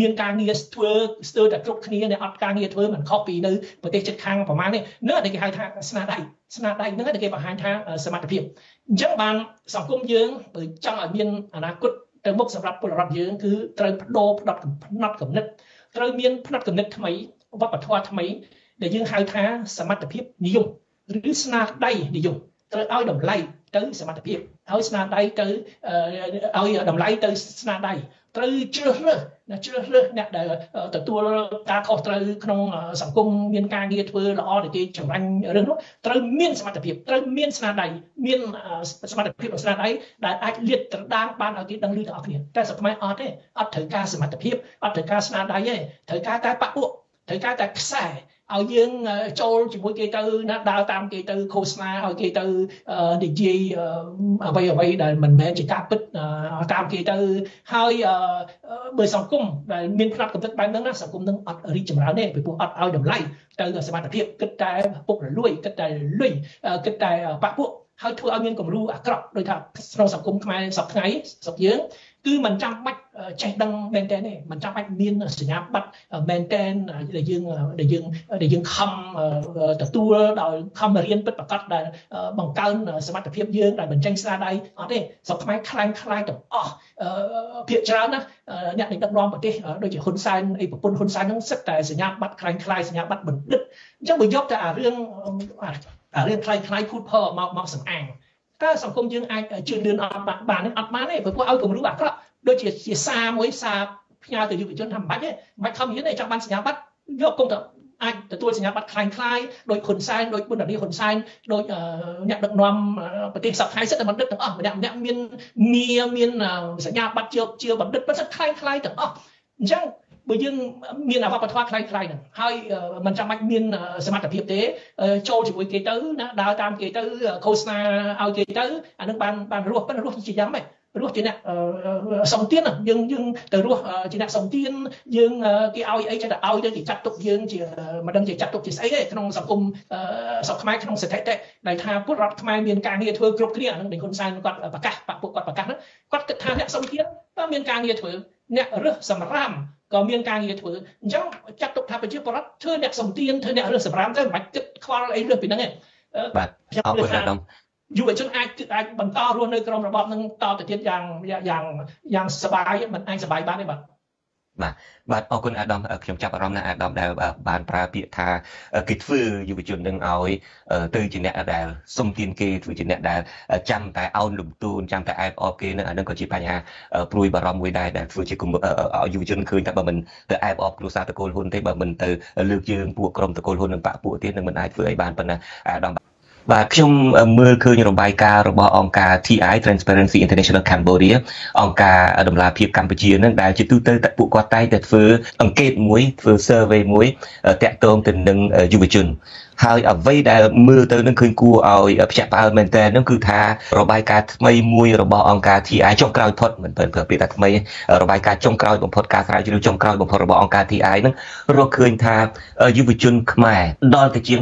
មានការងារធ្វើស្ទើរតែគ្រប់គ្នាដែលអត់ការងារធ្វើមិនខុសពីនៅប្រទេសជិតខាងប្រហែលនេះនៅតែគេហៅថាស្នាដៃស្នាដៃហ្នឹងតែគេបង្ហាញថាសមត្ថភាពអញ្ចឹងបានសង្គមយើងបើចង់ឲ្យមានអនាគត ទៅមុខសម្រាប់ពលរដ្ឋយើងគឺត្រូវបដូរផ្ដាត់ផ្នត់កំណត់ត្រូវមានផ្នត់កំណត់ថ្មីវប្បធម៌ថ្មី ដែលយើងហៅថាសមត្ថភាពនិយមឬស្នាដៃនិយមត្រូវឲ្យតម្លៃទៅសមត្ថភាពហើយស្នាដៃទៅឲ្យតម្លៃទៅស្នាដៃត្រូវជ្រើសរើសណា ជ្រើសរើសអ្នកដែលទទួលការខុសត្រូវក្នុងសង្គមមានការងារធ្វើល្អដែលគេចម្រាញ់រឿងនោះត្រូវមានសមត្ថភាពត្រូវមានស្នាដៃមានសមត្ថភាពស្នាដៃដែលអាចលាតត្រដាងបានឲ្យគេដឹងឮទាំងអស់គ្នាតែសកម្មអត់ទេអត់ត្រូវការសមត្ថភាពអត់ត្រូវការស្នាដៃទេត្រូវការតែបពុត្រូវការតែខ្សែ ឲ្យយើងចូលជាមួយគេទៅណាដើរតាមគេទៅឃោសនាឲ្យគេទៅនិយាយអ្វីអ្វីដែលមិនមែនជាការពិតតាមគេទៅហើយបើសង្គមដែលមានផ្នត់កំណត់បែបហ្នឹងណាសង្គមនឹងអត់រីកចម្រើនទេពីព្រោះអត់ឲ្យតម្លៃទៅសមត្ថភាពគិតតែពុករលួយគិតតែលុយគិតតែបាក់ពួកហើយធ្វើឲ្យមានគំរូអាក្រក់ដោយថាក្នុងសង្គមខ្មែរសពថ្ងៃស្រុកយើង គឺមិនចាំបាច់ចេះដឹងមែនតើទេមិនចាំបាច់មានសញ្ញាបត្រមែនតើដែលយើងដែលយើងដែលយើងខំទទួលដោយខំរៀនពិតប្រាកដដែលបង្កើនសមត្ថភាពយើងដែលបញ្ចេញស្នាដៃអត់ទេស្រុកខ្មែរខ្លាំងខ្លាយទាំងអស់ភាគច្រើនណាអ្នកដឹកនាំប្រទេសដូចជាហ៊ុនសែនអីប្រពន្ធហ៊ុនសែនហ្នឹងសិតតែសញ្ញាបត្រខ្លាំងខ្លាយសញ្ញាបត្របណ្ឌិតអញ្ចឹងបើយកតែអារឿងអារឿងខ្លាំងខ្លាយភូតភរមកមកសំអាង តើសង្គមយើងអាចជឿនលឿនអត់បានទេអត់បានទេព្រោះឲ្យគំរូអាក្រក់ដូចជាជាសារមួយសារផ្ញើទៅយុវជនថាមិនបាច់ទេមិនបាច់ខំរៀនទេចង់បានសញ្ញាបត្រយកគង់ទៅអាចទទួលសញ្ញាបត្រคล้ายคล้ายដោយហ៊ុនសែនដោយបុណ្យរាហ៊ុនសែនដោយអ្នកដឹកនាំប្រទេសសប្តាហ៍សិទ្ធិបណ្ឌិតទាំងអស់ម្នាក់ម្នាក់មានងារមានសញ្ញាបត្រជាជាបណ្ឌិតប៉ុន្តែคล้ายคล้ายទាំងអស់អញ្ចឹង បើយើងមានអវបធម៌ខ្លាំងៗហ្នឹងហើយមិនចាំបាច់មានសមត្ថភាពទេចូលជាមួយគេទៅណាដើរតាមគេទៅឃោសនាឲ្យគេទៅអានឹងបានបានរស់ប៉ុន្តែរស់ជាយ៉ាងម៉េចរស់ជាអ្នកសំទានយើងយើងទៅរស់ជាអ្នកសំទានយើងគេឲ្យអីចេះតែឲ្យទៅគេចាត់ទុកយើងជាមិនដឹងជាចាត់ទុកជាស្អីទេក្នុងសង្គមសពខ្មែរក្នុងសេដ្ឋកិច្ចដែលថាពលរដ្ឋខ្មែរមានការងារធ្វើគ្រប់គ្នាអានឹងដែលហ៊ុនសែនគាត់ប្រកាសពួកគាត់ប្រកាសហ្នឹងគាត់គិតថាអ្នកសំទានមានការងារធ្វើ អ្នករើសសម្រាមក៏មានការងារធ្វើអញ្ចឹងចាត់ទុកថាប្រជាពលរដ្ឋធ្វើអ្នកសំទានធ្វើអ្នករើសសម្រាមទៅមិនបាច់គិតខ្វល់អីលើពីហ្នឹងទេបាទអរគុណអាដាមយុវជនអាចអាចបន្តរស់នៅក្រមរបបនឹងតទៅទៀតយ៉ាងយ៉ាងយ៉ាងសុបាយមិនអាចសុបាយបានទេបាទ បាទបាទអរគុណអាដាមខ្ញុំចាប់អារម្មណ៍ណាស់អាដាមដែលបានប្រើពាក្យថាគេធ្វើយុវជននឹងឲ្យទៅជាអ្នកដែលសុំទានគេធ្វើជាអ្នកដែលចាំតែអោនលំទួនចាំតែអែបអបគេនឹងអានឹងក៏ជាបញ្ហាព្រួយបារម្ភមួយដែរដែលធ្វើជាយុវជនឃើញថាបើមិនទៅអែបអបគ្រួសារតកូលហ៊ុនទេបើមិនទៅលើកជើងពួកក្រុមតកូលហ៊ុននិងបកពួកទៀតនឹងមិនអាចធ្វើអីបានប៉ុន្តែអាដាម បាទខ្ញុំមើលឃើញរបាយការណ៍របស់អង្គការ TI Transparency International Cambodia អង្គការដំឡាភិបកម្ពុជានឹងដែលជាទូទៅតែពួកគាត់តែងតែធ្វើអង្កេតមួយធ្វើ survey មួយតាក់ទងទៅនឹងយុវជន ហើយអ្វីដែលមើលទៅនឹងឃើញគួរឲ្យភ្ញាក់ផ្អើលមែនតើនឹងគឺថារបាយការណ៍ថ្មីមួយរបស់អង្គការ TI ចុងក្រោយផុតមិនប្រើពាក្យថាថ្មីរបាយការណ៍ចុងក្រោយបំផុតការស្រាវជ្រាវចុងក្រោយបំផុតរបស់អង្គការ TI នឹងរកឃើញថាយុវជនខ្មែរដល់ទៅជាង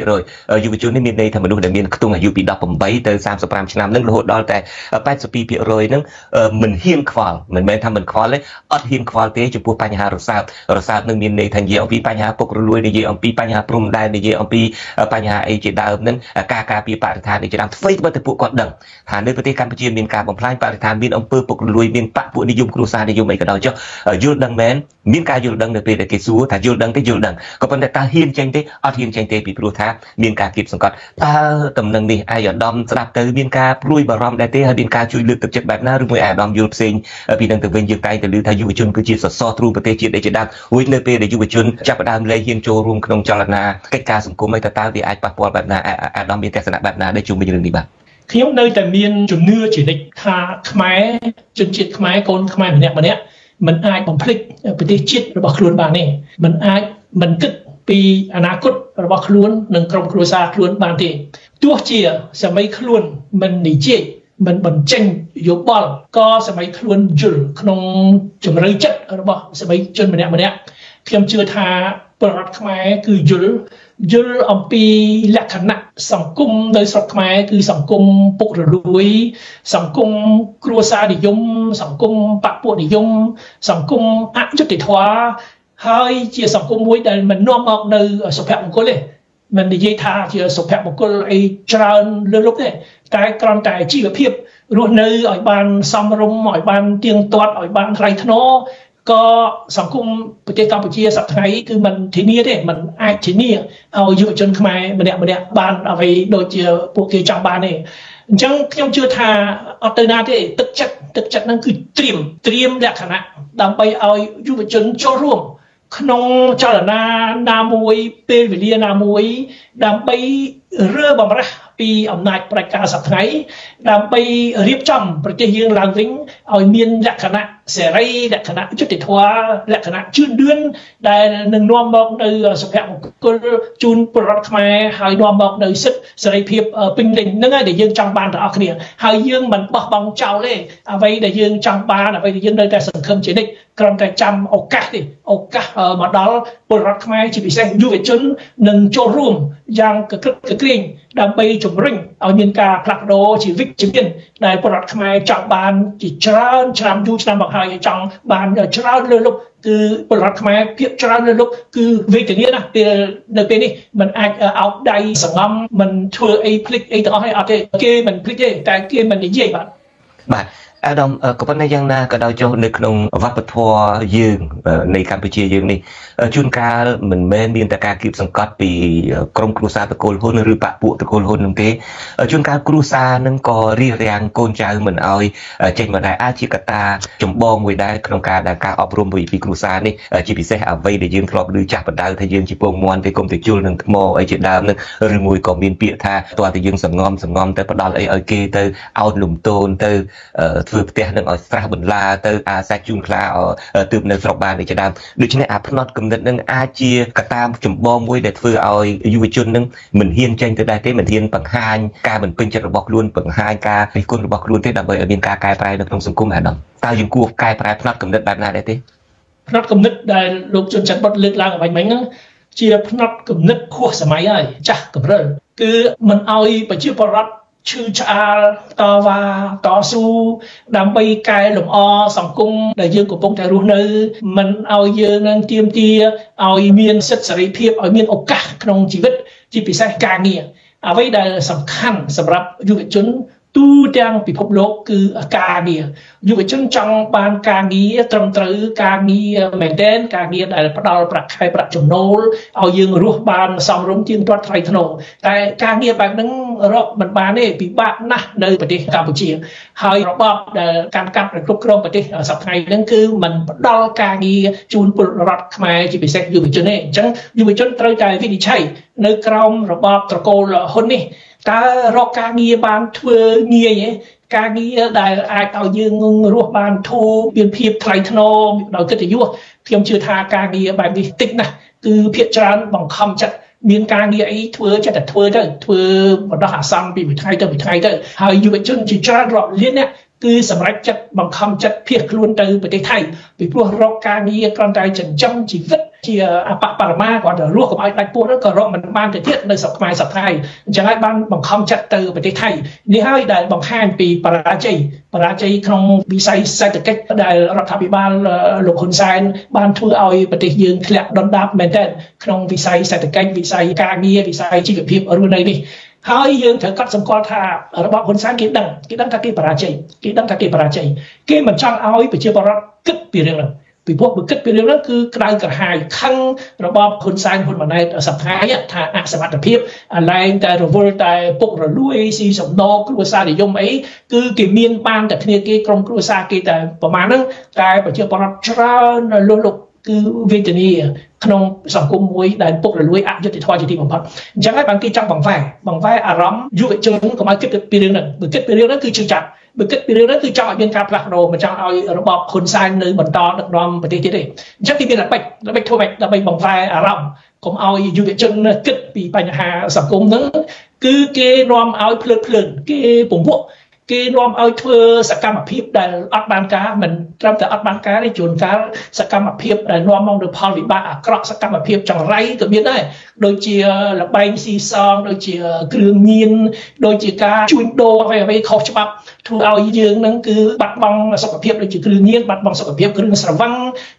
82%យុវជននេះមានន័យថាមនុស្សដែលមានខ្ទង់អាយុពី18ទៅ35ឆ្នាំនឹងរហូតដល់តែ82%នឹងមិនហ៊ានខ្វល់មិនមែនថាមិនខ្វល់ទេអត់ហ៊ានខ្វល់ទេចំពោះបញ្ហារសើបរសើបនឹងមានន័យថានិយាយអំពីបញ្ហាពុករលួយនិយាយអំពីបញ្ហាព្រំដែននិយាយអំពីបញ្ហាអីជាដើមនឹងការការពារបរិស្ថានអីជាដើមអ្វីទៅពួកគាត់ដឹងថានៅប្រទេសកម្ពុជាមានការបំផ្លាញបរិស្ថានមានអំពើពុករលួយមានបពពួកនិយមគ្រួសារនិយមអីក៏ដោយចុះយល់ដឹងមែនមានការយល់ដឹងនៅពេលដែលគេសួរថាយល់ដឹងទេយល់ដឹងក៏ប៉ុន្តែតើហ៊ានចេញទេអត់ហ៊ានចេញទេពីព្រោះថាមានការគៀបសង្កត់តើតំណែងនេះអាយឧត្តមស្ដាប់ទៅមានការព្រួយបារម្ភដែរទេហើយមានការជួយលើកទឹកចិត្តបែបណាឬមួយអាយឧត្តមយល់ផ្សេងពីនឹងទៅវិញយើងតែងតែឮថាយុវជនគឺជាសសរទ្រូប្រទេសជាតិដែលជាដើមរួចនៅពេលដែលយុវជនចាប់ផ្ដើមលែងហ៊ានចូលរួមក្នុងចលនាកិច្ចការសង្គមអីតើតើវាអាចប៉ះពាល់បែបណាអាដាមមានទស្សនៈបែបណាដែលជុំវិញរឿងនេះបាទខ្ញុំនៅតែមានជំនឿជានិច្ចថាខ្មែរជនជាតិខ្មែរកូនខ្មែរម្នាក់ម្នាក់มันអាចបំភ្លេចប្រទេសជាតិរបស់ខ្លួនបានទេมันអាចមិនគិតពីអនាគតរបស់ខ្លួននិងក្រុមគ្រួសារខ្លួនបានទេទោះជាសម័យខ្លួនមិននិយាយមិនបញ្ចេញយោបល់ក៏សម័យខ្លួនយល់ក្នុងជំរឿចិត្តរបស់សម័យជនម្នាក់ម្នាក់ខ្ញុំជឿថាប្រវត្តិខ្មែរគឺយល់ យល់អំពីលក្ខណៈសង្គមនៅស្រុកខ្មែរគឺសង្គមពុករលួយ សង្គមគ្រួសារនិយម សង្គមបពុនិយម សង្គមអយុត្តិធម៌ហើយជាសង្គមមួយដែលមិននាំមកនៅសុភមង្គលទេមិននិយាយថាជាសុភមង្គលអីច្រើនលើលុបទេតែគ្រាន់តែជីវភាពរស់នៅឲ្យបានសមរម្យឲ្យបានទៀងទាត់ឲ្យបានថ្លៃថ្នូរ ក៏សង្គមប្រទេសកម្ពុជាសប្តាហ៍គឺมันធានាទេมันអាចធានាឲ្យយុវជនខ្មែរម្នាក់ម្នាក់បានអ្វីដូចជាពួកគេចង់បានទេអ អញ្ចឹងខ្ញុំជឿថាអត់ទៅណាទេទឹកចិត្តទឹកចិត្តហ្នឹងគឺត្រៀមត្រៀមលក្ខណៈដើម្បីឲ្យយុវជនចូលរួមក្នុងចលនាណាមួយពេលវេលាណាមួយដើម្បី រើបំរាស់ពីអំណាចប្រជាការសប្តាហ៍ដើម្បីរៀបចំប្រទេសយើងឡើងវិញឲ្យមានលក្ខណៈសេរីលក្ខណៈយុត្តិធម៌លក្ខណៈជឿនលឿនដែលនឹងនាំមកនៅសុភមង្គលជូនប្រជារដ្ឋខ្មែរហើយនាំមកនៅសិទ្ធិសេរីភាពពេញលេញហ្នឹងហើយដែលយើងចង់បានទាំងអស់គ្នាហើយយើងមិនបោះបង់ចោលទេអ្វីដែលយើងចង់បានអ្វីដែលយើងនៅតែសង្ឃឹមជានិច្ចគ្រាន់តែចាំឱកាសទេឱកាសមកដល់ពលរដ្ឋខ្មែរជាពិសេសយុវជននឹងចូលរួម យ៉ាងកក្រឹកកក្រែងដើម្បីជំរុញឲ្យមានការផ្លាស់ប្ដូរជាវិជ្ជមានដែលពលរដ្ឋខ្មែរចង់បានជាច្រើនឆ្នាំយូរឆ្នាំមកហើយចង់បានច្រើនលើលុបគឺពលរដ្ឋខ្មែរភាគច្រើនលើលុបគឺវេទនាណាពេលនៅពេលនេះมันអាចអោបដៃសងំมันធ្វើអីភ្លេចអីទាំងអស់ហើយអត់ទេគេមិនភ្លេចទេតែគេមិននិយាយបាទបាទ អាដាមក៏ប៉ុន្តែយ៉ាងណាក៏ដោយចុះនៅក្នុងវប្បធម៌យើងនៃកម្ពុជាយើងនេះជួនកាលមិនមែនមានតែការគៀបសង្កត់ពីក្រមគ្រួសារតកូលហ៊ុនឬបពពួកតកូលហ៊ុននោះទេជួនកាលគ្រួសារនឹងក៏រៀបរៀងកូនចៅមិនអោយចេញមកដែរអាចជាកត្តាចម្បងមួយដែរក្នុងការដែលការអប់រំពីគ្រួសារនេះជាពិសេសអ្វីដែលយើងធ្លាប់ឮចាស់បដៅថាយើងជាពងមន់ទេគុំទៅជុលនឹងថ្មអីជាដើមនឹងឬមួយក៏មានពាក្យថាតើតែយើងសងំសងំទៅផ្ដាល់អីឲ្យគេទៅអោតលំទោនទៅធ្វើផ្ទះនឹងឲ្យស្រះបន្លាទៅអាសាច់ជូនខ្លាទើបនៅស្រុកបាននេះជាដើមដូច្នេះអាផ្នត់គំនិតនឹងអាចជាកត្តាចម្បងមួយដែលធ្វើឲ្យយុវជននឹងមិនហ៊ានចេញទៅដែរទេមិនហ៊ានបង្ហាញការមិនពេញចិត្តរបស់ខ្លួនបង្ហាញការរិះគន់របស់ខ្លួនទេដើម្បីឲ្យមានការកែប្រែនៅក្នុងសង្គមអាដាមតើយើងគួរកែប្រែផ្នត់គំនិតបែបណាដែរទេផ្នត់គំនិតដែលលោកជុនច័ន្ទបុតលើកឡើងអ្វីមិញហ្នឹងជាផ្នត់គំនិតខុសសម័យហើយចាស់កម្រិលគឺមិនឲ្យប្រជាពលរដ្ឋ ឈឺឆ្អាលតវ៉ាតស៊ូដើម្បីកែលម្អសង្គមដែលយើងកំពុងតែរស់នៅមិនឲ្យយើងនឹងទៀមទាឲ្យមានសិទ្ធិសេរីភាពឲ្យមានឱកាសក្នុងជីវិតជាពិសេសការងារអ្វីដែលសំខាន់សម្រាប់យុវជន ទូទាំងពិភពលោកគឺការងារយុវជនចង់បានការងារត្រឹមត្រូវការងារមែនទែនការងារដែលផ្ដល់ប្រាក់ខែប្រាក់ចំណូលឲ្យយើងរស់បានសមរម្យទៀងទាត់ថ្លៃថ្នូរតែការងារបែបហ្នឹងរកមិនបានទេពិបាកណាស់នៅប្រទេសកម្ពុជា ហើយរបបដែលកាន់កាប់គ្រប់គ្រងប្រទេសសប្តាហ៍ហ្នឹងគឺมันផ្ដល់ការងារជូនពលរដ្ឋខ្មែរជាពិសេសយុវជនទេអញ្ចឹងយុវជនត្រូវតែវិនិច្ឆ័យនៅក្រោមរបបត្រកូលហ៊ុននេះ តើរកការងារបានធ្វើងាយទេការងារដែលអាចឲ្យយើងរស់បានធូរមានភាពថ្លៃថ្នូរដោយកិត្តិយសខ្ញុំជឿថាការងារបែបនេះតិចណាស់គឺភាគច្រើនបង្ខំចិត្តមានការងារអីធ្វើចិត្តតែធ្វើទៅធ្វើបដោះអាសន្នពីមួយថ្ងៃទៅមួយថ្ងៃទៅហើយយុវជនជាច្រើនរាប់លានអ្នកគឺសម្រាប់ចិត្តបង្ខំចិត្តភៀសខ្លួនទៅប្រទេសថៃពីព្រោះរកការងារគ្រាន់តែចិញ្ចឹមជីវិត ជាអបបរមាគាត់ទៅរស់កុំឲ្យដាច់ពោះក៏រកមិនបានទៅទៀតនៅស្រុកខ្មែរស្រុកថៃអញ្ចឹងហើយបានបង្ខំចិត្តទៅប្រទេសថៃនេះហើយដែលបង្ហាញពីបរាជ័យបរាជ័យក្នុងវិស័យសេដ្ឋកិច្ចដែលរដ្ឋាភិបាលលោកហ៊ុនសែនបានធ្វើឲ្យប្រទេសយើងធ្លាក់ដុនដាបមែនទែនក្នុងវិស័យសេដ្ឋកិច្ចវិស័យការងារវិស័យជីវភាពរស់នៅនេះហើយយើងត្រូវកត់សម្គាល់ថារបបហ៊ុនសែនគេដឹងគេដឹងថាគេបរាជ័យគេដឹងថាគេបរាជ័យគេមិនចង់ឲ្យប្រជាពលរដ្ឋគិតពីរឿងហ្នឹង ពីព្រោះបើគិតពីរឿងហ្នឹងគឺក្តៅក្រហាយខឹងរបបហ៊ុនសែនហ៊ុនម៉ាណែតសប្តាហ៍ថាអសមត្ថភាពអាឡែងតែរវល់តែពុករលួយស៊ីសំណោគ្រួសារនិយមអីគឺគេមានបានតែគ្នាគេក្រុមគ្រួសារគេតែប្រហែលហ្នឹងតែប្រជាពលរដ្ឋច្រើនលុះលុកគឺវេទនាក្នុងសង្គមមួយដែលពុករលួយអយុត្តិធម៌ជាទីបំផុតអញ្ចឹងហើយបានគេចង់បង្វែរបង្វែរអារម្មណ៍យុវជនកុំឲ្យគិតពីរឿងហ្នឹងបើគិតពីរឿងហ្នឹងគឺជឿចាប់ បើគិតពីរឿងហ្នឹងគឺចង់ឲ្យមានការផ្លាស់ប្ដូរមិនចង់ឲ្យរបបហ៊ុនសែននៅបន្តដឹកនាំប្រទេសទៀតទេអញ្ចឹងទីមានល្បិចល្បិចធ្វើម៉េចដើម្បីបង្វែរអារម្មណ៍កុំឲ្យយុវជនគិតពីបញ្ហាសង្គមហ្នឹងគឺគេនាំឲ្យភ្លើតភ្លើនគេពំពួក គេនាំឲ្យធ្វើសកម្មភាពដែលអត់បានការមិនត្រឹមតែអត់បានការទេជួនកាលសកម្មភាពដែលនាំមកនូវផលវិបាកអាក្រក់សកម្មភាពចង្រៃក៏មានដែរដូចជាលបែងស៊ីសងដូចជាគ្រឿងញៀនដូចជាការជួញដូរអ្វីអ្វីខុសច្បាប់ធ្វើឲ្យយើងនឹងគឺបាត់បង់សុខភាពដូចជាគ្រឿងញៀនបាត់បង់សុខភាពគ្រឿងស្រវឹង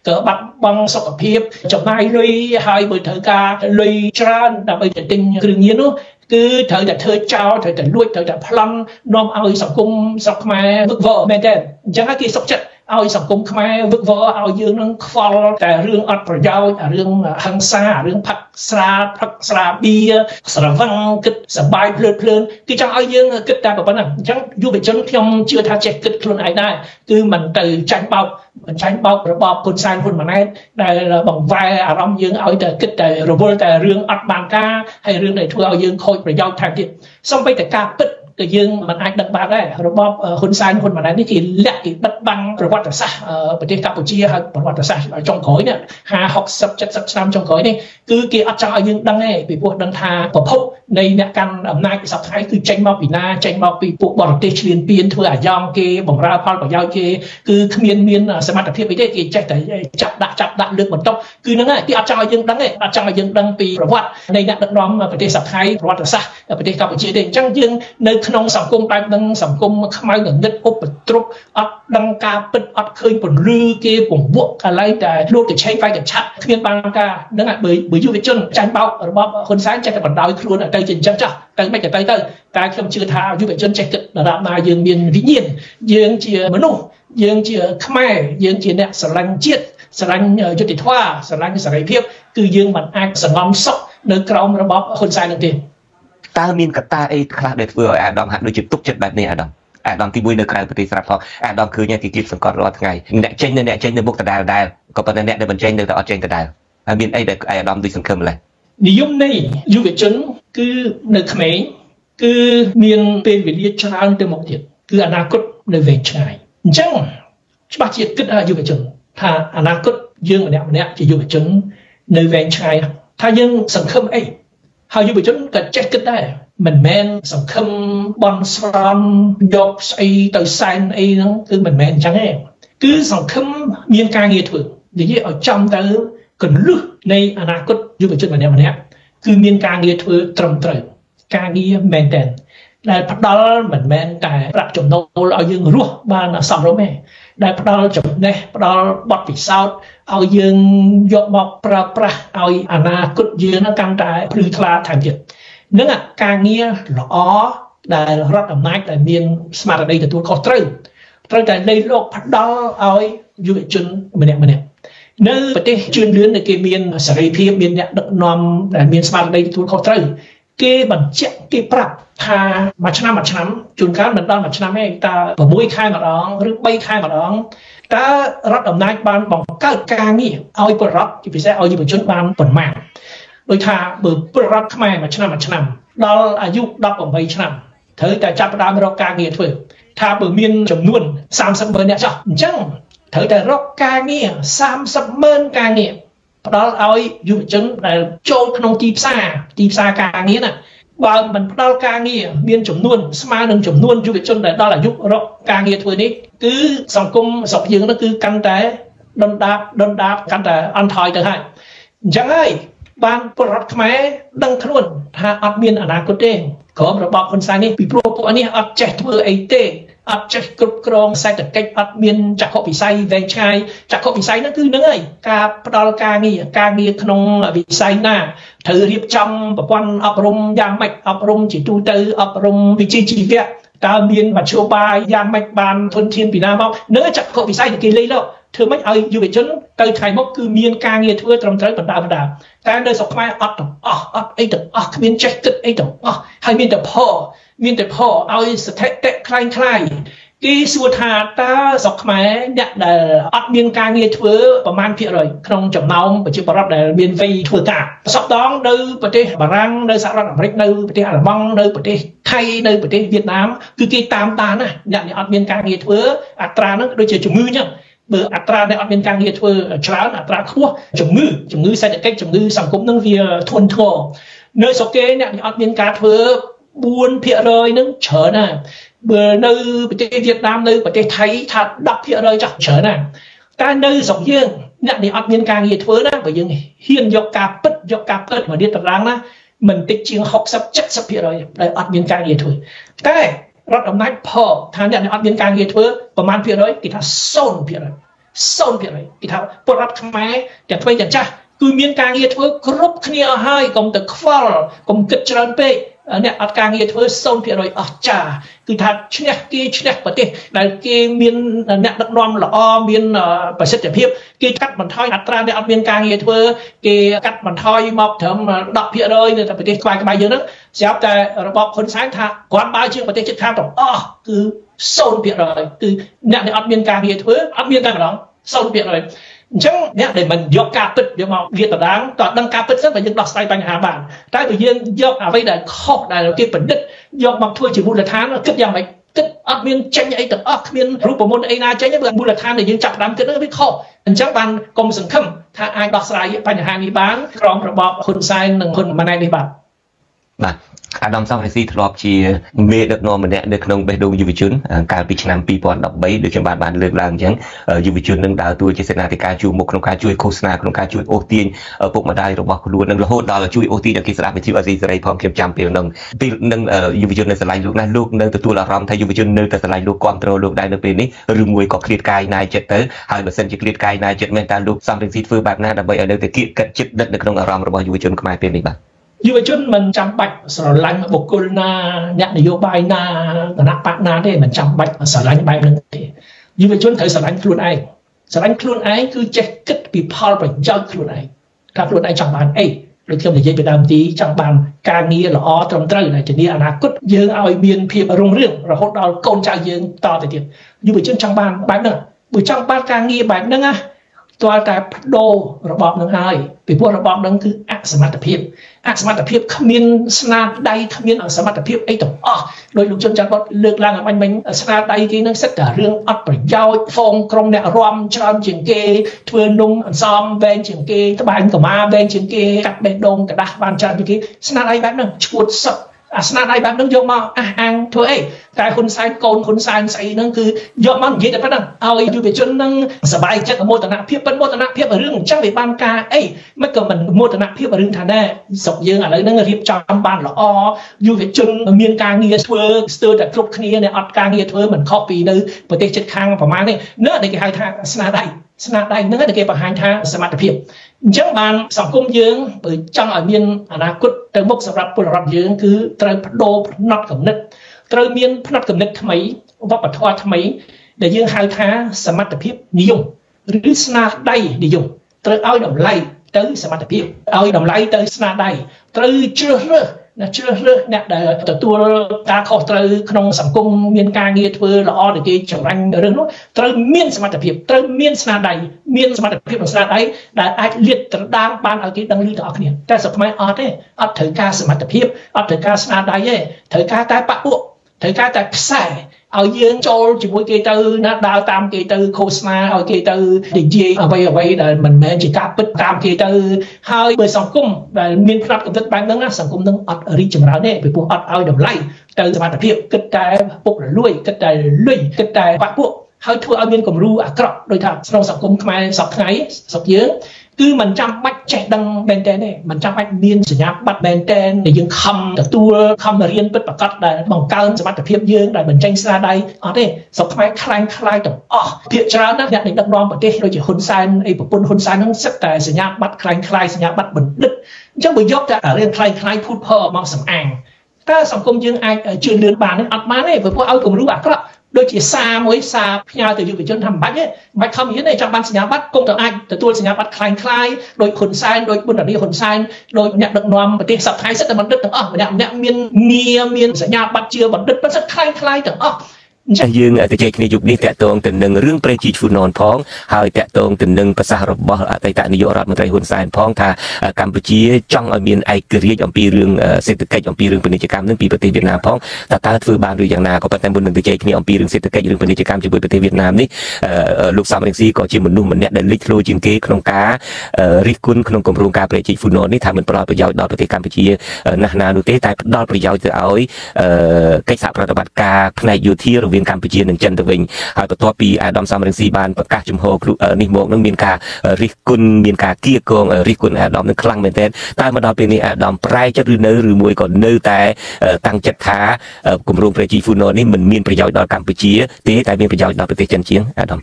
ក៏បាត់បង់សុខភាពចំណាយលុយហើយបើត្រូវការលុយច្រើនដើម្បីទៅទិញគ្រឿងញៀននោះ គឺត្រូវតែធ្វើចោលត្រូវតែលួចត្រូវតែប្លន់នាំឲ្យសង្គមស្រុកខ្មែរវឹកវរមែនទេអញ្ចឹងហើយគេសុខចិត្តឲ្យសង្គមខ្មែរវឹកវរឲ្យយើងនឹងខ្វល់តែរឿងអត់ប្រយោជន៍រឿងហិង្សារឿងផឹកស្រាផឹកស្រាបៀស្រវឹងគិតសបាយភ្លើតភ្លើនគេចង់ឲ្យយើងគិតតែប៉ុណ្ណឹងអញ្ចឹងយុវជនខ្ញុំជឿថាចេះគិតខ្លួនឯងដែរគឺមិនទៅចាញ់បោក មិនចាញ់បោករបបហ៊ុនសែនហ៊ុនម៉ាណែតដែលបង្វែរអារម្មណ៍យើងឲ្យតែគិតតែរវល់តែរឿងអត់បានការហើយរឿងដែលធ្វើឲ្យយើងខូចប្រយោជន៍ថែមទៀតសូម្បីតែការពិត គឺយើងមិនអាចដឹងបានដែររបបហ៊ុនសែនហ៊ុនម៉ាណែតនេះគេលាក់គេបិទបាំងប្រវត្តិសាស្ត្រប្រទេសកម្ពុជាហើយប្រវត្តិសាស្ត្រចុងក្រោយនេះ50 60 70ឆ្នាំចុងក្រោយនេះគឺគេអត់ចង់ឲ្យយើងដឹងទេពីព្រោះដឹងថាប្រភពនៃអ្នកកាន់អំណាចសប្តាហ៍គឺចេញមកពីណាចេញមកពីពួកបរទេសឈ្លានពានធ្វើអាយ៉ងគេបំរើផលប្រយោជន៍គេគឺគ្មានមានសមត្ថភាពអីទេគេចេះតែចាប់ដាក់ចាប់ដាក់លើកបន្ទប់គឺហ្នឹងហើយគេអត់ចង់ឲ្យយើងដឹងទេអត់ចង់ឲ្យយើងដឹងពីប្រវត្តិនៃអ្នកដឹកនាំប្រទេសសប្តាហ៍ប្រវត្តិសាស្ត្រប្រទេសកម្ពុជាទេអញ្ចឹងយើងនៅក្នុងសង្គមបែបហ្នឹងសង្គមខ្មៅងងឹតឧបទ្រពអត់ដឹងការពិតអត់ឃើញពន្លឺគេពង្វក់កន្លែងតែលួចកឆេងវាយកឆាត់គ្មានបានការហ្នឹងហើយបើយុវជនចាញ់បោករបបហ៊ុនសែនចេះតែបណ្ដោយខ្លួនទៅជាអញ្ចឹងចាស់ទៅមិនទៅទៅតែខ្ញុំជឿថាយុវជនចេះគិតដរាបណាយើងមានវិញ្ញាណយើងជាមនុស្សយើងជាខ្មែរយើងជាអ្នកស្រឡាញ់ជាតិស្រឡាញ់យុត្តិធម៌ស្រឡាញ់សេរីភាពគឺយើងមិនអាចសង្ងំសុខនៅក្រោមរបបហ៊ុនសែននោះទេ តើមានកត្តាអីខ្លះដែលធ្វើឲ្យអាដាមហាក់ដូចជាទុកចិត្តបែបនេះអាដាមអាដាមទី1នៅក្រៅប្រទេសស្រាប់ផងអាដាមឃើញគេគៀបសង្កត់រាល់ថ្ងៃអ្នកចេញនៅអ្នកចេញនៅមុខដដែលដែលក៏ប៉ុន្តែអ្នកដែលមិនចេញនៅតែអត់ចេញដដែលហើយមានអីដែលអាដាមដូចសង្ឃឹមម្ល៉េះនិយមនៃយុវជនគឺនៅក្មេងគឺមានពេលវេលាច្រើនទៅមុខទៀតគឺអនាគតនៅវែងឆ្ងាយអញ្ចឹងច្បាស់ជាគិតឲ្យយុវជនថាអនាគតយើងម្នាក់ម្នាក់ជាយុវជននៅវែងឆ្ងាយថាយើងសង្ឃឹមអី ហើយយុវជនក៏ចេះគិតដែរមិនមែនសង្ឃឹមបន់ស្រន់យកស្អីទៅសែនអីហ្នឹងគឺមិនមែនអញ្ចឹងទេគឺសង្ឃឹមមានការងារធ្វើនិយាយឲ្យចំទៅកលឹះនៃអនាគតយុវជនម្នាក់ម្នាក់គឺមានការងារធ្វើត្រឹមត្រូវការងារមែនតែនដែលផ្ដល់មិនមែនតែប្រាក់ចំណូលឲ្យយើងរស់បានសមរម្យទេ ដែលផ្ដល់ចំណេះផ្ដល់បទពិសោធន៍ឲ្យយើងយកមកប្រើប្រាស់ឲ្យអនាគតយើងនឹងកាន់តែភ្លឺថ្លាថែមទៀតនឹងការងារល្អដែលរដ្ឋអំណាចដែលមានស្មារតីទទួលខុសត្រូវត្រូវតែនៃលោកផ្ដល់ឲ្យយុវជនម្នាក់ម្នាក់នៅប្រទេសជឿនលឿនដែលគេមានសេរីភាពមានអ្នកដឹកនាំដែលមានស្មារតីទទួលខុសត្រូវ គេបញ្ជាក់គេប្រាប់ថាមួយឆ្នាំមួយឆ្នាំជួនកាលមិនដល់មួយឆ្នាំទេតើ6ខែម្ដងឬ3ខែម្ដងតើរដ្ឋអំណាចបានបង្កើតការងារឲ្យពលរដ្ឋជាពិសេសឲ្យយុវជនបានប៉ុន្មានដូចថាបើពលរដ្ឋខ្មែរមួយឆ្នាំមួយឆ្នាំដល់អាយុ18ឆ្នាំត្រូវតែចាប់ផ្ដើមរកការងារធ្វើថាបើមានចំនួន30ម៉ឺនអ្នកចោះអញ្ចឹងត្រូវតែរកការងារ30ម៉ឺនការងារ ផ្ដល់ឲ្យយុវជនដែលចូលក្នុងទីផ្សារទីផ្សារការងារណាបើមិនផ្ដល់ការងារមានចំនួនស្មើនឹងចំនួនយុវជនដែលដល់អាយុរកការងារធ្វើនេះគឺសង្គមស្រុកយើងនោះគឺកាន់តែដុនដាបដុនដាបកាន់តែអន់ថយទៅហើយអញ្ចឹងហើយបានពលរដ្ឋខ្មែរដឹងខ្លួនថាអត់មានអនាគតទេក្រុមរបបហ៊ុនសែននេះពីព្រោះពួកនេះអត់ចេះធ្វើអីទេ អត់ចេះគ្រប់គ្រងសេដ្ឋកិច្ចអត់មានចក្ខុវិស័យវែងឆ្ងាយចក្ខុវិស័យហ្នឹងគឺហ្នឹងហើយការផ្ដល់ការងារការងារក្នុងវិស័យណាត្រូវរៀបចំប្រព័ន្ធអប់រំយ៉ាងម៉េចអប់រំជាទូទៅអប់រំវិជ្ជាជីវៈតើមានមធ្យោបាយយ៉ាងម៉េចបានធនធានពីណាមកនឹងចក្ខុវិស័យដែលគេលេងលោកធ្វើម៉េចឲ្យយុវជនទៅថ្ងៃមុខគឺមានការងារធ្វើត្រឹមត្រូវបណ្ដាបណ្ដាតែនៅស្រុកខ្មែរអត់ទាំងអស់អត់អីទាំងអស់គ្មានចេះគិតអីទាំងអស់ហើយមានតែផល មានតែផលឲ្យស្ថិតិคล้ายคล้ายគេសួរថាតើស្រុកខ្មែរអ្នកដែលអត់មានការងារធ្វើប្រមាណភាគរយក្នុងចំណោមប្រជាពលរដ្ឋដែលមានវ័យធ្វើការសពដងនៅប្រទេសបារាំងនៅសហរដ្ឋអាមេរិកនៅប្រទេសអាល្លឺម៉ង់នៅប្រទេសថៃនៅប្រទេសវៀតណាមគឺគេតាមតានណាអ្នកដែលអត់មានការងារធ្វើអត្រាហ្នឹងដូចជាជំងឺអញ្ចឹងបើអត្រាដែលអត់មានការងារធ្វើច្រើនអត្រាខ្ពស់ជំងឺជំងឺសេដ្ឋកិច្ចជំងឺសង្គមហ្នឹងវាធ្ងន់ធ្ងរនៅស្រុកគេអ្នកដែលអត់មានការធ្វើ 4%ហ្នឹងច្រើនណាស់បើនៅប្រទេសវៀតណាមនៅប្រទេសថៃថា10%ចាស់ច្រើនណាស់តែនៅស្រុកយើងអ្នកនេះអត់មានការងារធ្វើណាបើយើងហ៊ានយកការពិតយកការពិតមករៀបតារាងណាមិនតិចជាង60 70%ដែលអត់មានការងារធ្វើតែរដ្ឋអំណាចផលថាអ្នកអត់មានការងារធ្វើប្រមាណភាគរយគេថា0%ភាគរយ0%គេថាពលរដ្ឋខ្មែរទាំងថ្មីទាំងចាស់គឺមានការងារធ្វើគ្រប់គ្នាអស់ហើយកុំទៅខ្វល់កុំគិតច្រើនពេក អ្នកអត់ការងារធ្វើ0%អស់ចាគឺថាឈ្នះគេឈ្នះប្រទេសដែលគេមានអ្នកដឹកនាំល្អមានប្រសិទ្ធភាពគេកាត់បន្ថយអត្រាអ្នកអត់មានការងារធ្វើគេកាត់បន្ថយមកត្រឹម10%នៅតែប្រទេសក្បែរក្បែរយើងហ្នឹងស្រាប់តែរបបហ៊ុនសែនថាគាត់បើជាប្រទេសជិតខាងទាំងអស់គឺ0%គឺអ្នកដែលអត់មានការងារធ្វើអត់មានតែម្ដង0% អញ្ចឹងអ្នកដែលមិនយកការពិតយកមកវាតដាងតើដឹងការពិតសិនបើយើងដោះស្រាយបញ្ហាបានតែបើយើងយកអ្វីដែលខុសដែលគេប្រឌិតយកមកធ្វើជាមូលដ្ឋានគិតយ៉ាងម៉េចគិតអត់មានចេញអីទាំងអស់គ្មានរូបមន្តអីណាចេញទេព្រោះមូលដ្ឋានដែលយើងចាប់ផ្ដើមគិតវាខុសអញ្ចឹងបានកុំសង្ឃឹមថាអាចដោះស្រាយបញ្ហានេះបានក្រោមរបបហ៊ុនសែននិងហ៊ុនម៉ាណែតនេះបាទ បាទអាដាមសំរេស៊ីធ្លាប់ជាមេដឹកនាំម្នាក់នៅក្នុងបេះដូងយុវជនកាលពីឆ្នាំ2013ដូចខ្ញុំបានបានលើកឡើងអញ្ចឹងយុវជននឹងដើរតួជាសេនាធិការជួមុខក្នុងការជួយឃោសនាក្នុងការជួយអូសទាញពុកម្ដាយរបស់ខ្លួននឹងរហូតដល់ជួយអូសទាញឲ្យគេស្ដាប់វិទ្យុអេស៊ីសេរីផងខ្ញុំចាំពេលនឹងពេលនឹងយុវជននៅស្រឡាញ់លោកណាលោកនៅទទួលអារម្មណ៍ថាយុវជននៅតែស្រឡាញ់លោកគ្រប់គ្រងលោកដែរនៅពេលនេះឬមួយក៏ឃ្លាតកាយណាយចិត្តទៅហើយបើសិនជាឃ្លាតកាយណាយចិត្តមែនតើលោកសំរេស៊ីធ្វើបែបណាដើម្បីឲ្យនៅតែគៀកកិតចិត្តដិតនៅក្នុងអារម្មណ៍របស់យុវជនខ្មែរពេលនេះបាទ យុវជនមិនចាំបាច់ស្រឡាញ់បុគ្គលណាអ្នកនយោបាយណាគណៈបកណាទេមិនចាំបាច់ស្រឡាញ់បែបហ្នឹងទេយុវជនត្រូវស្រឡាញ់ខ្លួនឯងស្រឡាញ់ខ្លួនឯងគឺចេះគិតពីផលប្រយោជន៍ខ្លួនឯងថាខ្លួនឯងចង់បានអីដូចខ្ញុំនិយាយពីដើមទីចង់បានការងារល្អត្រឹមត្រូវដែលធានាអនាគតយើងឲ្យមានភាពរុងរឿងរហូតដល់កូនចៅយើងតទៅទៀតយុវជនចង់បានបែបហ្នឹងបើចង់បានការងារបែបហ្នឹងណា ទាល់តែបដូររបបនឹងហើយពីព្រោះរបបនឹងគឺអសមត្ថភាពអសមត្ថភាពគ្មានស្នាដៃគ្មានសមត្ថភាពអីទាំងអស់ដោយលោកជុនច័ន្ទគាត់លើកឡើងឲ្យបាញ់មិញស្នាដៃគេនឹងសិតតែរឿងអត់ប្រយោជន៍ហ្វងក្រុមអ្នករំច្រើនជាងគេធ្វើនំអន្សមវែងជាងគេត្បាញកម្មាវែងជាងគេកាត់បេះដូងกระดาษបានច្រើនជាងគេស្នាដៃបែបហ្នឹងឈួតសឹក អាស្នាដៃបែបហ្នឹងយកមកអះអាងធ្វើអីតែហ៊ុនសែនកូនហ៊ុនសែនស្អីហ្នឹងគឺយកមកនិយាយតែប៉ុណ្ណឹងឲ្យយុវជនហ្នឹងសบายចិត្តមោទនភាពប៉ុន្តែមោទនភាពរឿងអញ្ចឹងវាបានការអីមិនក៏មិនមោទនភាពរឿងថាណែស្រុកយើងឥឡូវហ្នឹងរៀបចំបានល្អយុវជនមានការងារធ្វើស្ទើរតែគ្រប់គ្នាអ្នកអត់ការងារធ្វើមិនខុសពីនៅប្រទេសជិតខាងប្រហែលនេះនៅដែលគេហៅថាស្នាដៃ ស្នាដៃហ្នឹងដែលគេបង្ហាញថាសមត្ថភាពអញ្ចឹងបានសង្គមយើងបើចង់ឲ្យមានអនាគតទៅមុខសម្រាប់ពលរដ្ឋយើងគឺត្រូវបដូរផ្នត់គំនិតត្រូវមានផ្នត់គំនិតថ្មីវប្បធម៌ថ្មី ដែលយើងហៅថាសមត្ថភាពនិយមឬស្នាដៃនិយមត្រូវឲ្យតម្លៃទៅសមត្ថភាពឲ្យតម្លៃទៅស្នាដៃត្រូវជ្រើសរើសណា ជ្រើសរើសអ្នកដែលទទួលការខុសត្រូវក្នុងសង្គមមានការងារធ្វើល្អដែលគេចម្រាញ់រឿងនោះត្រូវមានសមត្ថភាពត្រូវមានស្នាដៃមានសមត្ថភាពនិងស្នាដៃដែលអាចលាតត្រដាងបានឲ្យគេដឹងឮទាំងអស់គ្នាតែសកម្មអត់ទេអត់ត្រូវការសមត្ថភាពអត់ត្រូវការស្នាដៃទេត្រូវការតែបពុត្រូវការតែខ្សែ ឲ្យយើងចូលជាមួយគេទៅណាដើរតាមគេទៅឃោសនាឲ្យគេទៅនិយាយអ្វីអ្វីដែលមិនមែនជាការពិតតាមគេទៅហើយបើសង្គមដែលមានផ្នត់កំណត់បែបហ្នឹងណាសង្គមនឹងអត់រីកចម្រើនទេពីព្រោះអត់ឲ្យតម្លៃទៅសមត្ថភាពគិតតែពុករលួយគិតតែលុយគិតតែបាក់ពួកហើយធ្វើឲ្យមានគំរូអាក្រក់ដោយថាក្នុងសង្គមខ្មែរសពថ្ងៃស្រុកយើង គឺมันចាំបាច់ចេះដឹងមែនតើទេมันចាំបាច់មានសញ្ញាបត្រមែនតើដែលយើងខំទទួលខំរៀនពិតប្រាកដដែលបង្កើនសមត្ថភាពយើងដែលបញ្ចេញស្នាដៃអត់ទេស្រុកខ្មែរខ្លាំងខ្លាយទាំងអស់ភាគច្រើនណាស់អ្នកដឹកនាំប្រទេសដូចជាហ៊ុនសែនអីប្រពន្ធហ៊ុនសែនហ្នឹងសិតតែសញ្ញាបត្រខ្លាំងខ្លាយសញ្ញាបត្របណ្ឌិតអញ្ចឹងបើយកតែរឿងខ្លាំងខ្លាយភូតភរមកសំអាងតើសង្គមយើងអាចជឿនលឿនបានទេអត់បានទេព្រោះឲ្យគំរូអាក្រក់ ដូចជាសារមួយសារផ្ញើទៅយុវជនថាមិនបាច់ទេមិនបាច់ខំរៀនទេចង់បានសញ្ញាបត្រគង់តែអាចទទួលសញ្ញាបត្រคล้ายคล้ายដោយហ៊ុនសែនដោយបុណ្យរាហ៊ុនសែនដោយអ្នកដឹកនាំប្រទេសសប្តាហ៍សិតតែបណ្ឌិតទាំងអស់ម្នាក់ម្នាក់មានងារមានសញ្ញាបត្រជាបណ្ឌិតប៉ុន្តែคล้ายคล้ายទាំងអស់អញ្ ចឹងយើងទៅជែកគ្នាយប់នេះតកតងទៅនឹងរឿងប្រេជីឈូណនផងហើយតកតងទៅនឹងប្រសាសន៍របស់អតីតនាយករដ្ឋមន្ត្រីហ៊ុនសែនផងថាកម្ពុជាចង់ឲ្យមានឯករាជ្យអំពីរឿងសេដ្ឋកិច្ចអំពីរឿងពាណិជ្ជកម្មនឹងពីប្រទេសវៀតណាមផងតើតើធ្វើបានឬយ៉ាងណាក៏ប៉ុន្តែមុននឹងទៅជែកគ្នាអំពីរឿងសេដ្ឋកិច្ចរឿងពាណិជ្ជកម្មជាមួយប្រទេសវៀតណាមនេះលោកសំរងស៊ីក៏ជាមនុស្សម្នាក់ដែលលេចធ្លោជាងគេក្នុងការរិះគន់ក្នុងគម្រោងការប្រេជីឈូណននេះថាមិនផ្ដល់ប្រយោជន៍ដល់ប្រទេសកម្ពុជាណាស់ណានោះទេតែផ្ដល់ប្រយោជន៍ទៅឲ្យកិច្ចសហប្រតិបត្តិការផ្នែកយោធារវាងកម្ពុជានិងចិនទៅវិញហើយបន្ទាប់ពីអាដាមសំរងស៊ីបានប្រកាសជំហរនេះមកនឹងមានការរិះគន់មានការគៀកងរិះគន់អាដាមនឹងខ្លាំងមែនទែនតែមកដល់ពេលនេះអាដាមប្រែចិត្តឬនៅឬមួយក៏នៅតែតាំងចិត្តថាគម្រោងប្រជាហ្វូណូនេះមិនមានប្រយោជន៍ដល់កម្ពុជាទេតែមានប្រយោជន៍ដល់ប្រទេសចិនជាងអាដាម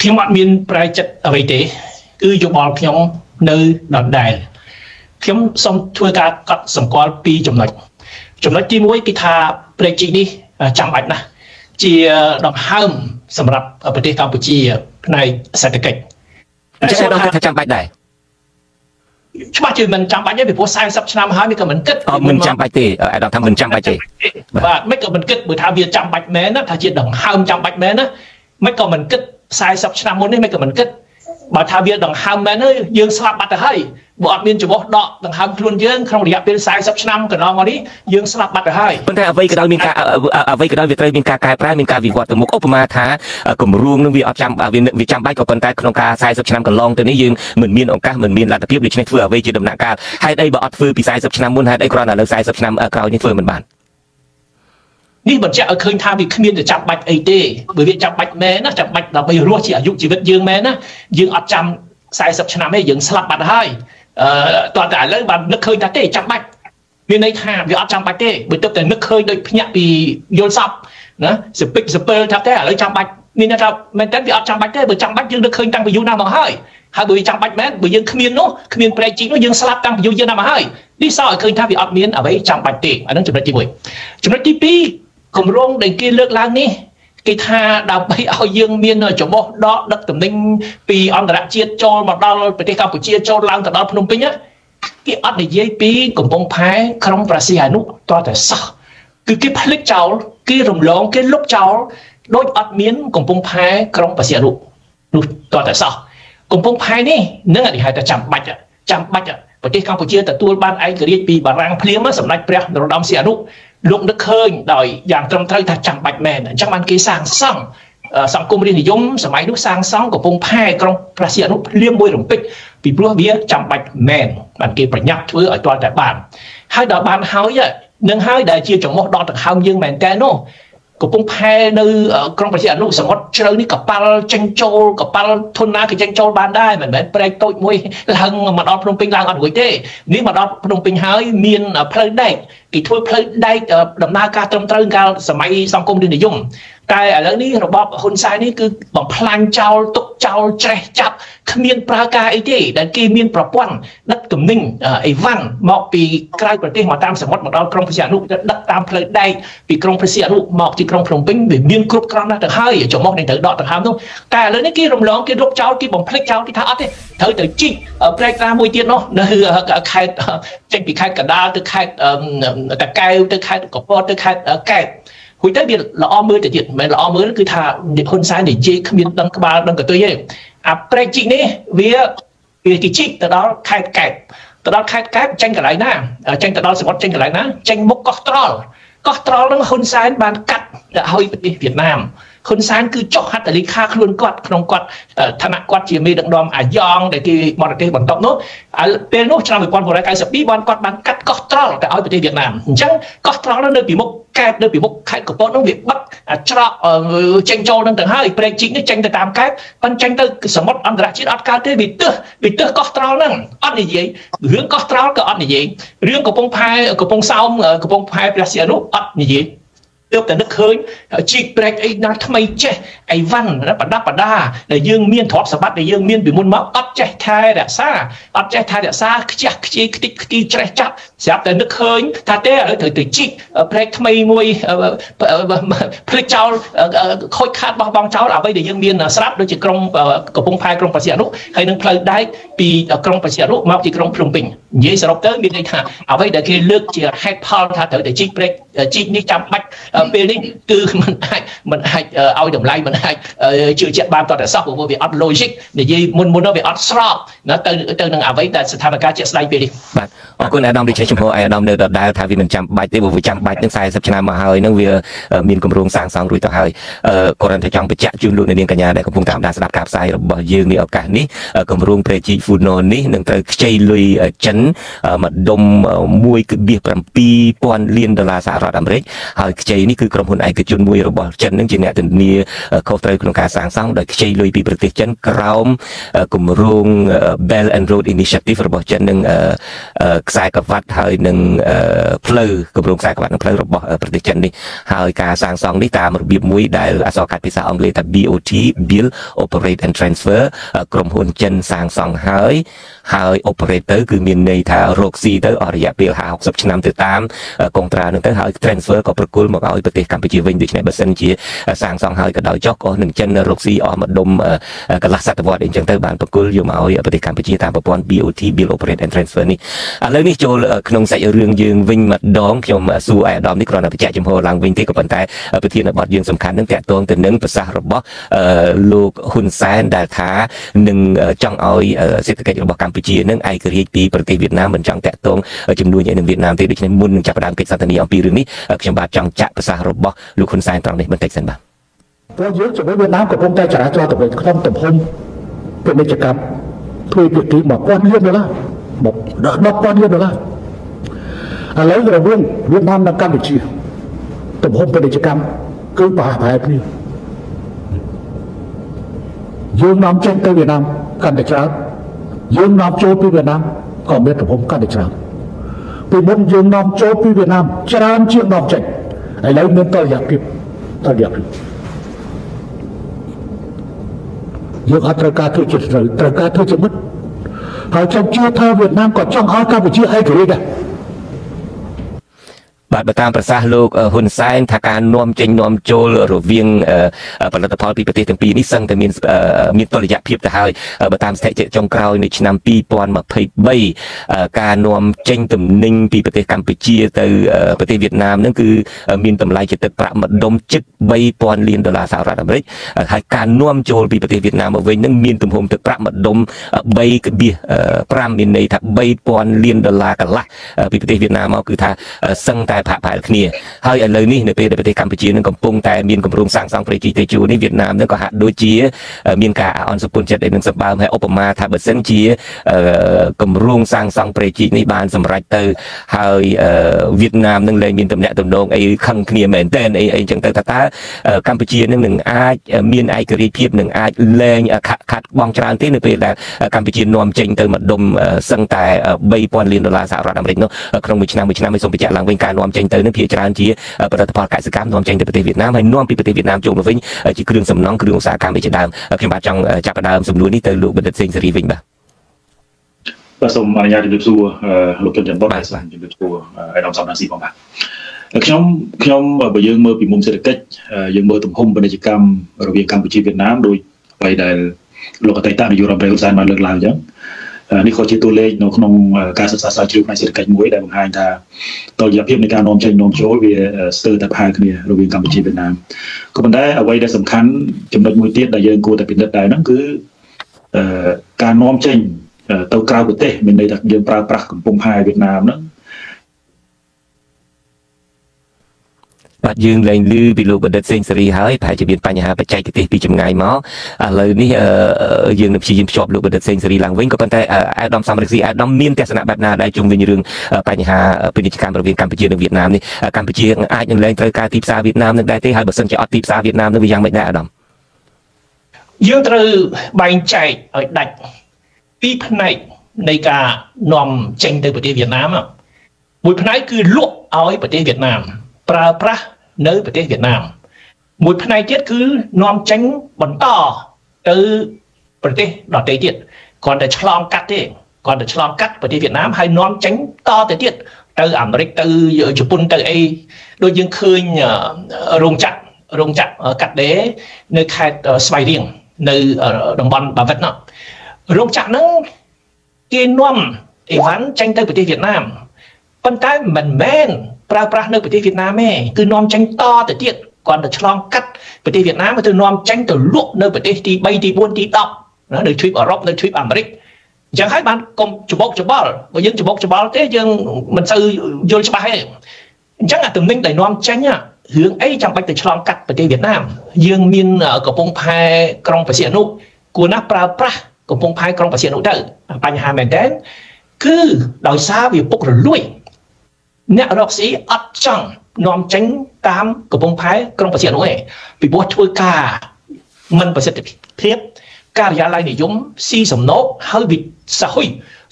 ខ្ញុំអត់មានប្រែចិត្តអ្វីទេ គឺយោបល់ខ្ញុំនៅដដែលខ្ញុំសូមធ្វើការកត់សម្គាល់ពីរចំណុចចំណុចទី1គឺថាប្រេជីនេះ ចាំបាច់ណាស់ជាដង្ហើមសម្រាប់ប្រទេសកម្ពុជាផ្នែកសេដ្ឋកិច្ចអញ្ចឹងដល់ថាចាំបាច់ដែរច្បាស់ជាមិនចាំបាច់ទេពីព្រោះ40ឆ្នាំហើយវាក៏មិនគិតមិនចាំបាច់ទេអាដល់ថាមិនចាំបាច់ទេបាទមិនក៏មិនគិតបើថាវាចាំបាច់មែនណាថាជាដង្ហើមចាំបាច់មែនណាមិនក៏មិនគិត40ឆ្នាំមុននេះមិនក៏មិនគិតបើថាវាដង្ហើមមែនទេយើងស្លាប់បាត់ទៅហើយ បើអត់មានចំោះដកដង្ហើមខ្លួនយើងក្នុងរយៈពេល40ឆ្នាំកន្លងមកនេះយើងស្លាប់បាត់ទៅហើយប៉ុន្តែអ្វីក៏ដោយមានការអ្វីក៏ដោយវាត្រូវមានការកែប្រែមានការវិវត្តទៅមុខឧបមាថាគម្រោងនឹងវាអត់ចាំវាចាំបាច់ក៏ប៉ុន្តែក្នុងការ40ឆ្នាំកន្លងទៅនេះយើងមិនមានឱកាសមិនមានលទ្ធភាពដូច្នេះធ្វើអ្វីជាដំណាក់កាលហេតុអីបើអត់ធ្វើពី40ឆ្នាំមុនហេតុអីគ្រាន់តែនៅ40ឆ្នាំក្រោយនេះធ្វើមិនបាននេះបញ្ជាក់ឲ្យឃើញថាវាគ្មានទៅចាំបាច់អីទេបើវាចាំបាច់មែនណាចាំបាច់ដើម្បីរស់ជាអាយុជីវិតយើងមែនណាយើងអត់ចាំ40ឆ្នាំទេយើងស្លាប់បាត់ហើយ អឺតោះតែឥឡូវបាននឹកឃើញថាទេចាំបាច់មានន័យថាវាអត់ចាំបាច់ទេបើទឹកតែនឹកឃើញដូចភ្ញាក់ពីយល់សពណាសពិកសពិលថាទេឥឡូវចាំបាច់មានន័យថាមែនតើវាអត់ចាំបាច់ទេបើចាំបាច់យើងនឹកឃើញតាំងពីយូរណាស់មកហើយហើយបើវាចាំបាច់មែនបើយើងគ្មាននោះគ្មានប្រែកជីកនោះយើងស្លាប់តាំងពីយូរយើងណាស់មកហើយនេះសោះឲ្យឃើញថាវាអត់មានអ្វីចាំបាច់ទេអានឹងចំណុចទី1ចំណុចទី2គម្រោងដែលគេលើកឡើងនេះ គេថាដើម្បីឲ្យយើងមានចំោះដកដឹកតំណែងពីអន្តរជាតិចូលមកដល់ប្រទេសកម្ពុជាចូលឡើងទៅដល់ភ្នំពេញគេអត់និយាយពីកំពង់ផែក្រុងប្រាស៊ីអនុតតែសោះគឺគេផ្លិចចោលគេរំលងគេលុបចោលដោយអត់មានកំពង់ផែក្រុងប្រាស៊ីអនុនោះតតែសោះកំពង់ផែនេះនឹងអធិហេតុចាំបាច់ចាំបាច់ប្រទេសកម្ពុជាទទួលបានឯករាជ្យពីបារាំងភ្លាមសម្ដេចព្រះនរោត្តមសីហនុ លោកនឹកឃើញដោយយ៉ាងត្រឹមត្រូវថាចាំបាច់មែនអញ្ចឹងបានគេសាងសង់សង្គមរាជនិយមសម័យនោះសាងសង់កំពង់ផែក្រុងព្រះសីហនុភ្លាមមួយរំពេចពីព្រោះវាចាំបាច់មែនបានគេប្រញាប់ធ្វើឲ្យទាល់តែបានហើយដល់បានហើយនឹងហើយដែលជាចំោះដល់ដង្ហើមយើងមែនតើនោះកំពង់ផែនៅក្រុងប្រជាអនុសមុទ្រជ្រៅនេះកប៉ាល់ចេញចូលកប៉ាល់ធនណាក៏ចេញចូលបានដែរមិនមែនព្រែកតូចមួយឡើងមកដល់ភ្នំពេញឡើងអត់រួចទេនេះមកដល់ភ្នំពេញហើយមានផ្លូវដែក គេធ្វើផ្លូវដែកដំណើរការត្រឹមត្រូវកាលសម័យសង្គមរាជនិយមតែឥឡូវនេះរបបហ៊ុនសែននេះគឺបំផ្លាញចោលទុកចោលច្រេះចាប់គ្មានប្រើការអីទេដែលគេមានប្រព័ន្ធដឹកទំនិញអីវ៉ាន់មកពីក្រៅប្រទេសមកតាមសមុទ្រមកដល់ក្រុងព្រះសីហនុដឹកតាមផ្លូវដែកពីក្រុងព្រះសីហនុមកទីក្រុងភ្នំពេញវាមានគ្រប់គ្រាន់ណាស់ទៅហើយចំមកនឹងត្រូវដកដង្ហើមនោះតែឥឡូវនេះគេរំលងគេរកចោលគេបំភ្លេចចោលគេថាអត់ទេត្រូវទៅជីកប្រែកតាមួយទៀតនោះនៅខេត្តចេញពីខេត្តកណ្ដាលទៅខេត្តតាកែវទៅខេត្តកពតទៅខេត្តកែបហួយទៅវាល្អមើលទៅទៀតមិនមែនល្អមើលគឺថាហ៊ុនសែននិយាយគ្មានដឹងក្បាលដឹងកតុយទេអាប្រេកជីកនេះវាវាគេជីកទៅដល់ខេត្តកែបទៅដល់ខេត្តកែបចេញកន្លែងណាចេញទៅដល់សមុទ្រចេញកន្លែងណាចេញមុខកោះត្រល់កោះត្រល់នឹងហ៊ុនសែនបានកាត់ឲ្យប្រទេសវៀតណាម ហ៊ុនសែនគឺចុះហត្ថលេខាខ្លួនគាត់ក្នុងគាត់ឋានៈគាត់ជាមេដឹកនាំអាយ៉ងដែលគេបរទេសបន្តនោះពេលនោះឆ្នាំ1992បានគាត់បានកាត់កោះត្រល់ទៅឲ្យប្រទេសវៀតណាមអញ្ចឹងកោះត្រល់នៅពីមុខកែបនៅពីមុខខេត្តកពតនោះវាបិទច្រកចេញចូលនឹងទៅហើយព្រែកជីកនេះចេញទៅតាមកែបប៉ុន្តែចេញទៅសមុទ្រអន្តរជាតិអត់កើតទេវាទឹះវាទឹះកោះត្រល់ហ្នឹងអត់និយាយរឿងកោះត្រល់ក៏អត់និយាយរឿងកំពង់ផែកំពង់សោមកំពង់ផែព្រះសីហនុអត់និយាយ ទើបតែនឹកឃើញជីកប្រែកអីណាថ្មីចេះអីវ៉ាន់ប្រដាប់ប្រដាដែលយើងមានទ្រព្យសម្បត្តិដែលយើងមានពីមុនមកអត់ចេះថែរក្សាអត់ចេះថែរក្សាខ្ជះខ្ជាយខ្ទេចខ្ទីច្រេះចាប់ស្រាប់តែនឹកឃើញថាទេឥឡូវត្រូវទៅជីកប្រែកថ្មីមួយភ្លេចចោលខូចខាតបោះបង់ចោលអ្វីដែលយើងមានស្រាប់ដូចជាក្រុងកំពង់ផែក្រុងបសិអនុហើយនឹងផ្លូវដែកពីក្រុងបសិអនុមកទីក្រុងភ្នំពេញនិយាយសរុបទៅមានន័យថាអ្វីដែលគេលើកជាហេតុផលថាត្រូវតែជីកប្រែក ជីកនេះចាំបាច់ពេលនេះគឺมันអាចมันអាចឲ្យតម្លៃมันអាចជឿជាក់បានតតែសោះព្រោះវាអត់ logic និយាយមុនមុននោះវាអត់ស្របណាទៅទៅនឹងអ្វីដែលស្ថានភាពជាក់ស្ដែងពេលនេះបាទអរគុណអាដាមវិជ័យជំហរអាដាមនៅដដែលថាវាមិនចាំបាច់ទេព្រោះវាចាំបាច់នឹង40ឆ្នាំមកហើយនឹងវាមានគម្រោងសាងសង់រួចទៅហើយគាត់តែចង់បញ្ជាក់ជូនលោកនាងកញ្ញាដែលកំពុងតាមដានស្ដាប់ការផ្សាយរបស់យើងនេះឱកាសនេះគម្រោង Preji Funo នេះនឹងត្រូវខ្ចីលុយចិនមួយដុំ1.7ពាន់លានដុល្លារសហ រដ្ឋ ដ្ឋអាមេរិកហើយខ្ចីនេះគឺក្រុមហ៊ុនឯកជនមួយរបស់ចិននឹងជាអ្នកធានាខុសត្រូវក្នុងការសាងសង់ដោយខ្ចីលុយពីប្រទេសចិនក្រោមគម្រោង Belt and Road Initiative របស់ចិននឹងខ្សែក្រវ៉ាត់ហើយនឹងផ្លូវគម្រោងខ្សែក្រវ៉ាត់នឹងផ្លូវរបស់ប្រទេសចិននេះហើយការសាងសង់នេះតាមរបៀបមួយដែលអក្សរកាត់ភាសាអង់គ្លេសថា BOT Build Operate and Transfer ក្រុមហ៊ុនចិនសាងសង់ហើយហើយ operate ទៅគឺមានន័យថារកស៊ីទៅអស់រយៈពេល50 60ឆ្នាំទៅតាមកុងត្រានឹងទៅហើយ transfer ក៏ប្រគល់មកឲ្យប្រទេសកម្ពុជាវិញដូច្នេះបើសិនជាសាងសង់ហើយក៏ដោយចុះក៏នឹងចិនរកស៊ីអស់មួយដុំកន្លះសតវត្សអីចឹងទៅបានប្រគល់យកមកឲ្យប្រទេសកម្ពុជាតាមប្រព័ន្ធ BOT Bill Operate and Transfer នេះឥឡូវនេះចូលក្នុងសាច់រឿងយើងវិញម្ដងខ្ញុំសួរអាយដាមនេះគ្រាន់តែបញ្ជាក់ចំហឡើងវិញទេក៏ប៉ុន្តែប្រធានបទយើងសំខាន់នឹងតកតងទៅនឹងប្រសាសន៍របស់លោកហ៊ុនសែនដែលថានឹងចង់ឲ្យសេដ្ឋកិច្ចរបស់កម្ពុជានឹងឯករាជ្យពីប្រទេសវៀតណាមមិនចង់តាក់ទងជំនួយឲ្យនឹងវៀតណាមទេដូច្នេះមុននឹងចាប់ផ្ដើមកិច្ចសន្ទនាអំពីរឿងនេះខ្ញុំបាទចង់ចាក់ប្រសាសន៍របស់លោកហ៊ុនសែនត្រង់នេះបន្តិចសិនបាទព្រោះយើងជាមួយវៀតណាមកំពុងតែចរាចរណ៍ទៅវិញក្នុងទំហំពាណិជ្ជកម្មទ្វេភាគី1000លានដុល្លារមកដល់1000លានដុល្លារឥឡូវរវាងវៀតណាមនិងកម្ពុជាទំហំពាណិជ្ជកម្មគឺប្រហែលប្រហែលគ្នាយើងនាំចេញទៅវៀតណាមកាន់តែច្រើនយើងនាំចូលពីវៀតណាមក៏មានទំហំកាន់តែច្រើន ពីមុនយើងនាំចូលពីវៀតណាមច្រើនជាងនាំចេញឥឡូវមានតរយៈភាពតរយៈភាពយើងអត់ត្រូវការធ្វើជាត្រូវត្រូវការធ្វើជាមិត្តហើយចង់ជឿថាវៀតណាមក៏ចង់ឲ្យកម្ពុជាឯករាជ្យដែរ បាទបើតាមប្រសាសន៍លោកហ៊ុនសែនថាការនាំចេញនាំចូលរវាងផលិតផលពីប្រទេសទាំងពីរនេះសឹងតែមានមានតុល្យភាពទៅហើយបើតាមស្ថិតិចុងក្រោយនៃឆ្នាំ2023ការនាំចេញទំនិញពីប្រទេសកម្ពុជាទៅប្រទេសវៀតណាមនឹងគឺមានតម្លៃជាទឹកប្រាក់ម្ដុំជិត3000លានដុល្លារសហរដ្ឋអាមេរិកហើយការនាំចូលពីប្រទេសវៀតណាមមកវិញនឹងមានទំហំទឹកប្រាក់ម្ដុំ3.5មានន័យថា3000លានដុល្លារកន្លះពីប្រទេសវៀតណាមមកគឺថាសឹងតែផាកផែលគ្នាហើយឥឡូវនេះនៅពេលដែលប្រទេសកម្ពុជានឹងកំពុងតែមានគម្រោងសាងសង់ប្រជិតទេជួនេះវៀតណាមនឹងក៏ហាក់ដូចជា មានការអន់សុពន្ធចិត្តដែលនឹងសម្បើមហើយឧបមាថាបើសិនជាគម្រោងសាងសង់ប្រជិតនេះបានសម្រេចទៅហើយវៀតណាមនឹងលែងមានតំណែងតំណងអីខឹងគ្នាមែនតើអីអីចឹងទៅថាតើកម្ពុជានឹងនឹងអាចមានឯករាជ្យភាពនឹងអាចលែងខាត់ខាត់បងច្រើនទេនៅពេលដែលកម្ពុជានាំចេញទៅម្ដុំសឹងតែ3000លានដុល្លារសហរដ្ឋអាមេរិកនោះក្នុងមួយឆ្នាំមួយឆ្នាំមិនសូមបញ្ជាក់ឡើងវិញការនាំចេញទៅនឹងភាគច្រើនជាផលិតផលកសិកម្មនាំចេញទៅប្រទេសវៀតណាមហើយនាំពីប្រទេសវៀតណាមចូលមកវិញជាគ្រឿងសំណង់គ្រឿងឧស្សាហកម្មជាដើមខ្ញុំបាទចង់ចាប់ផ្ដើមសំណួរនេះទៅលោកបណ្ឌិតសេងសេរីវិញបាទបាទសូមអនុញ្ញាតជម្រាបសួរលោកជនច័ន្ទបុតហើយសូមជម្រាបសួរអេដាមសំណាស៊ីផងបាទខ្ញុំខ្ញុំបើយើងមើលពីមុំសេដ្ឋកិច្ចយើងមើលទំហំពាណិជ្ជកម្មរវាងកម្ពុជាវៀតណាមដោយអ្វីដែលលោកអតីតនាយករដ្ឋមន្ត្រីហ៊ុនសែនបានលើកឡើងអញ្ចឹង នេះក៏ជាតួលេខនៅក្នុងការសិក្សាស្រាវជ្រាវផ្នែកសេដ្ឋកិច្ចមួយដែលបង្ហាញថាតលយៈភាពនៃការនាំចេញនាំចូលវាស្ទើរតែផាគ្នារវាងកម្ពុជាវៀតណាមក៏ប៉ុន្តែអ្វីដែលសំខាន់ចំណុចមួយទៀតដែលយើងគួរតែពិនិត្យដែរហ្នឹងគឺការនាំចេញទៅក្រៅប្រទេសមានន័យថាយើងប្រើប្រាស់កំពង់ផែវៀតណាមហ្នឹង បាទយើងលែងឮពីលោកបណ្ឌិតសេងសេរីហើយប្រហែលជាមានបញ្ហាបច្ចេកទេសពីចម្ងាយមកឥឡូវនេះយើងនឹងព្យាយាមភ្ជាប់លោកបណ្ឌិតសេងសេរីឡើងវិញក៏ប៉ុន្តែអាដាមសំរិទ្ធស៊ីអាដាមមានទស្សនៈបែបណាដែលជុំវិញរឿងបញ្ហាពាណិជ្ជកម្មរវាងកម្ពុជានិងវៀតណាមនេះកម្ពុជាអាចនឹងលែងត្រូវការទីផ្សារវៀតណាមនឹងដែរទេហើយបើសិនជាអត់ទីផ្សារវៀតណាមនឹងវាយ៉ាងម៉េចដែរអាដាមយើងត្រូវបែងចែកឲ្យដាច់ពីរផ្នែកនៃការនាំចេញទៅប្រទេសវៀតណាមមួយផ្នែកគឺលក់ឲ្យប្រទេសវៀតណាមប្រើប្រាស់ នៅប្រទេសវៀតណាមមួយផ្នែកទៀតគឺនាំចេញបន្តទៅប្រទេសដទៃទៀតគ្រាន់តែឆ្លងកាត់ទេគ្រាន់តែឆ្លងកាត់ប្រទេសវៀតណាមហើយនាំចេញតទៅទៀតទៅអាមេរិកទៅជប៉ុនទៅអីដូចយើងឃើញរោងចក្ររោងចក្រកាត់ដេរនៅខេត្តស្វាយរៀងនៅតំបន់បាវិតនោះរោងចក្រហ្នឹងគេនាំអីវ៉ាន់ចេញទៅប្រទេសវៀតណាម ប៉ុន្តែមិនមែនប្រើប្រាស់នៅប្រទេសវៀតណាមទេគឺនាំចេញតទៅទៀតគាត់ទៅឆ្លងកាត់ប្រទេសវៀតណាមទៅនាំចេញទៅលក់នៅប្រទេសទី3ទី4ទី10ណានៅទ្វីបអឺរ៉ុបនៅទ្វីបអាមេរិកអញ្ចឹងហើយបានកុំច្បុកច្បល់បើយើងច្បុកច្បល់ទេយើងមិនសូវយល់ច្បាស់ទេអញ្ចឹងអាទំនិញដែលនាំចេញរឿងអីចាំបាច់ទៅឆ្លងកាត់ប្រទេសវៀតណាមយើងមានកំពង់ផែក្រុងបសិនុគួរណាស់ប្រើប្រាស់កំពង់ផែក្រុងបសិនុទៅបញ្ហាមែនតើគឺដោយសារវាពុករលួយ អ្នករកស៊ីអត់ចង់នាំចេញតាមកំពង់ផែក្រុងបរសៀននោះទេពីព្រោះធ្វើការមិនប្រសិទ្ធភាពការិយាល័យនិយមស៊ីសំណោកហើយវាសហុយ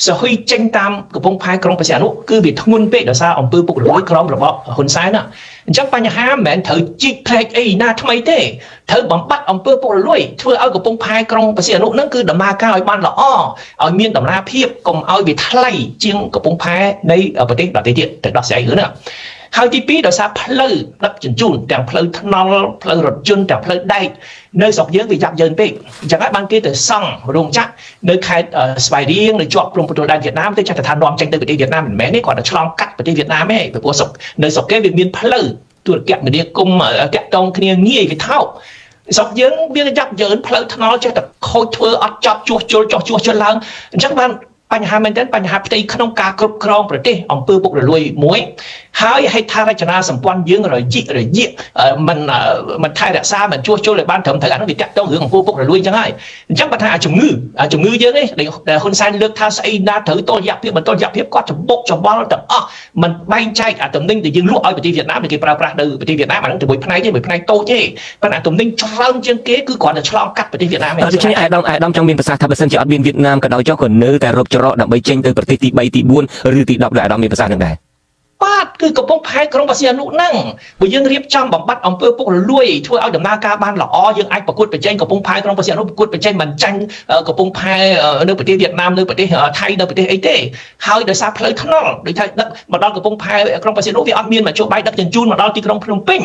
សហុយចេញតាមកំពង់ផែក្រុងបរសៀននោះគឺវាធ្ងន់ពេកដោយសារអំពើពុករលួយក្រមរបស់ហ៊ុនសែនណា អញ្ចឹងបញ្ហាមិនមែនត្រូវជីកផ្លែកអីណាថ្មីទេត្រូវបំបត្តិអំពើពុករលួយធ្វើឲ្យកំពង់ផែក្រុងបរសៀននោះនឹងគឺដំណើរការឲ្យបានល្អឲ្យមានដំណាភាពកុំឲ្យវាថ្លៃជាងកំពង់ផែនៃប្រទេសដទៃទៀតទៅដោះស្រាយរឿងហ្នឹង ហើយទី2ដោយសារផ្លូវដឹកជញ្ជូនទាំងផ្លូវថ្នល់ផ្លូវរថយន្តទាំងផ្លូវដែកនៅស្រុកយើងវាយ៉ាប់យ៉ឺនពេកអញ្ចឹងហើយបានគេទៅសង់រោងចក្រនៅខេត្តស្វាយរៀងនៅជាប់ព្រំប្រទល់ដែនវៀតណាមទៅចាត់ថានាំចេញទៅប្រទេសវៀតណាមមិនមែនទេគាត់ទៅឆ្លងកាត់ប្រទេសវៀតណាមទេពីព្រោះស្រុកនៅស្រុកគេវាមានផ្លូវទូរគមនាគមន៍តាក់ទងគ្នាងាយគេថោកស្រុកយើងវាយ៉ាប់យ៉ឺនផ្លូវថ្នល់ចេះតែខូចធ្វើអត់ចប់ជួសជុលចោះជួសជុលឡើងអញ្ចឹងបានបញ្ហាមែនទែនបញ្ហាផ្ទៃក្នុងការគ្រប់គ្រងប្រទេសអំពើពុករលួយមួយហើយហេដ្ឋារចនាសម្ព័ន្ធយើងរជីករយៈមិនមិនថែរក្សាមិនជួសជុលឲ្យបានត្រឹមត្រូវអានោះវាតាក់ទងរឿងអំពើពុករលួយអញ្ចឹងហើយអញ្ចឹងបើថាជំងឺជំងឺយើងនេះដែលហ៊ុនសែនលើកថាស្អីណាត្រូវតលយៈភាពមិនតលយៈភាពគាត់ច្បុកច្បល់ទាំងអស់មិនបែងចែកអាតំណែងដែលយើងលក់ឲ្យប្រទេសវៀតណាមដែលគេប្រើប្រាស់នៅប្រទេសវៀតណាមអានោះទៅមួយផ្នែកទេមួយផ្នែកតូចទេប៉ុន្តែតំណែងច្រើនជាងគេគឺគ្រាន់តែឆ្លងកាត់ប្រទេសវៀតណាមឯងដូច្នេះអាយដាមអាយដាមចង់មានប្រសាសន៍ថាបើសិនជាអត់មានវៀតណាមក៏ដោយចុះក៏នៅតែរកច្រកដើម្បីចេញទៅប្រទេសទី3ទី4ឬទី10ដែលអាយដាមមានប្រសាសន៍នឹងដែរ បាទគឺកំពុងផែក្រុងបាស៊ីអនុហ្នឹងបើយើងរៀបចំបំបត្តិអំពើពុករលួយធ្វើឲ្យដំណើរការបានល្អយើងអាចប្រកួតប្រជែងកំពុងផែក្រុងបាស៊ីអនុប្រកួតប្រជែងមិនចាញ់កំពុងផែនៅប្រទេសវៀតណាមនៅប្រទេសថៃនៅប្រទេសអីទេហើយដោយសារផ្លូវថ្នល់ដូចថាដឹកមកដល់កំពុងផែក្រុងបាស៊ីអនុវាអត់មានមកជួបបាយដឹកជញ្ជូនមកដល់ទីក្រុងភ្នំពេញ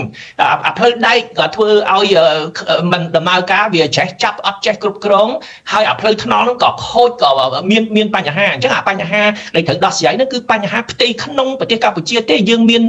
អាផ្លូវដែកក៏ធ្វើឲ្យមិនដំណើរការវាចេះចាប់អត់ចេះគ្រប់គ្រងហើយអាផ្លូវថ្នល់ហ្នឹងក៏ខូចក៏មានមានបញ្ហាអញ្ចឹងអាបញ្ហាដែលត្រូវដោះស្រាយហ្នឹងគឺបញ្ហាផ្ទៃក្នុងប្រទេសកម្ពុជាទេយើងមាន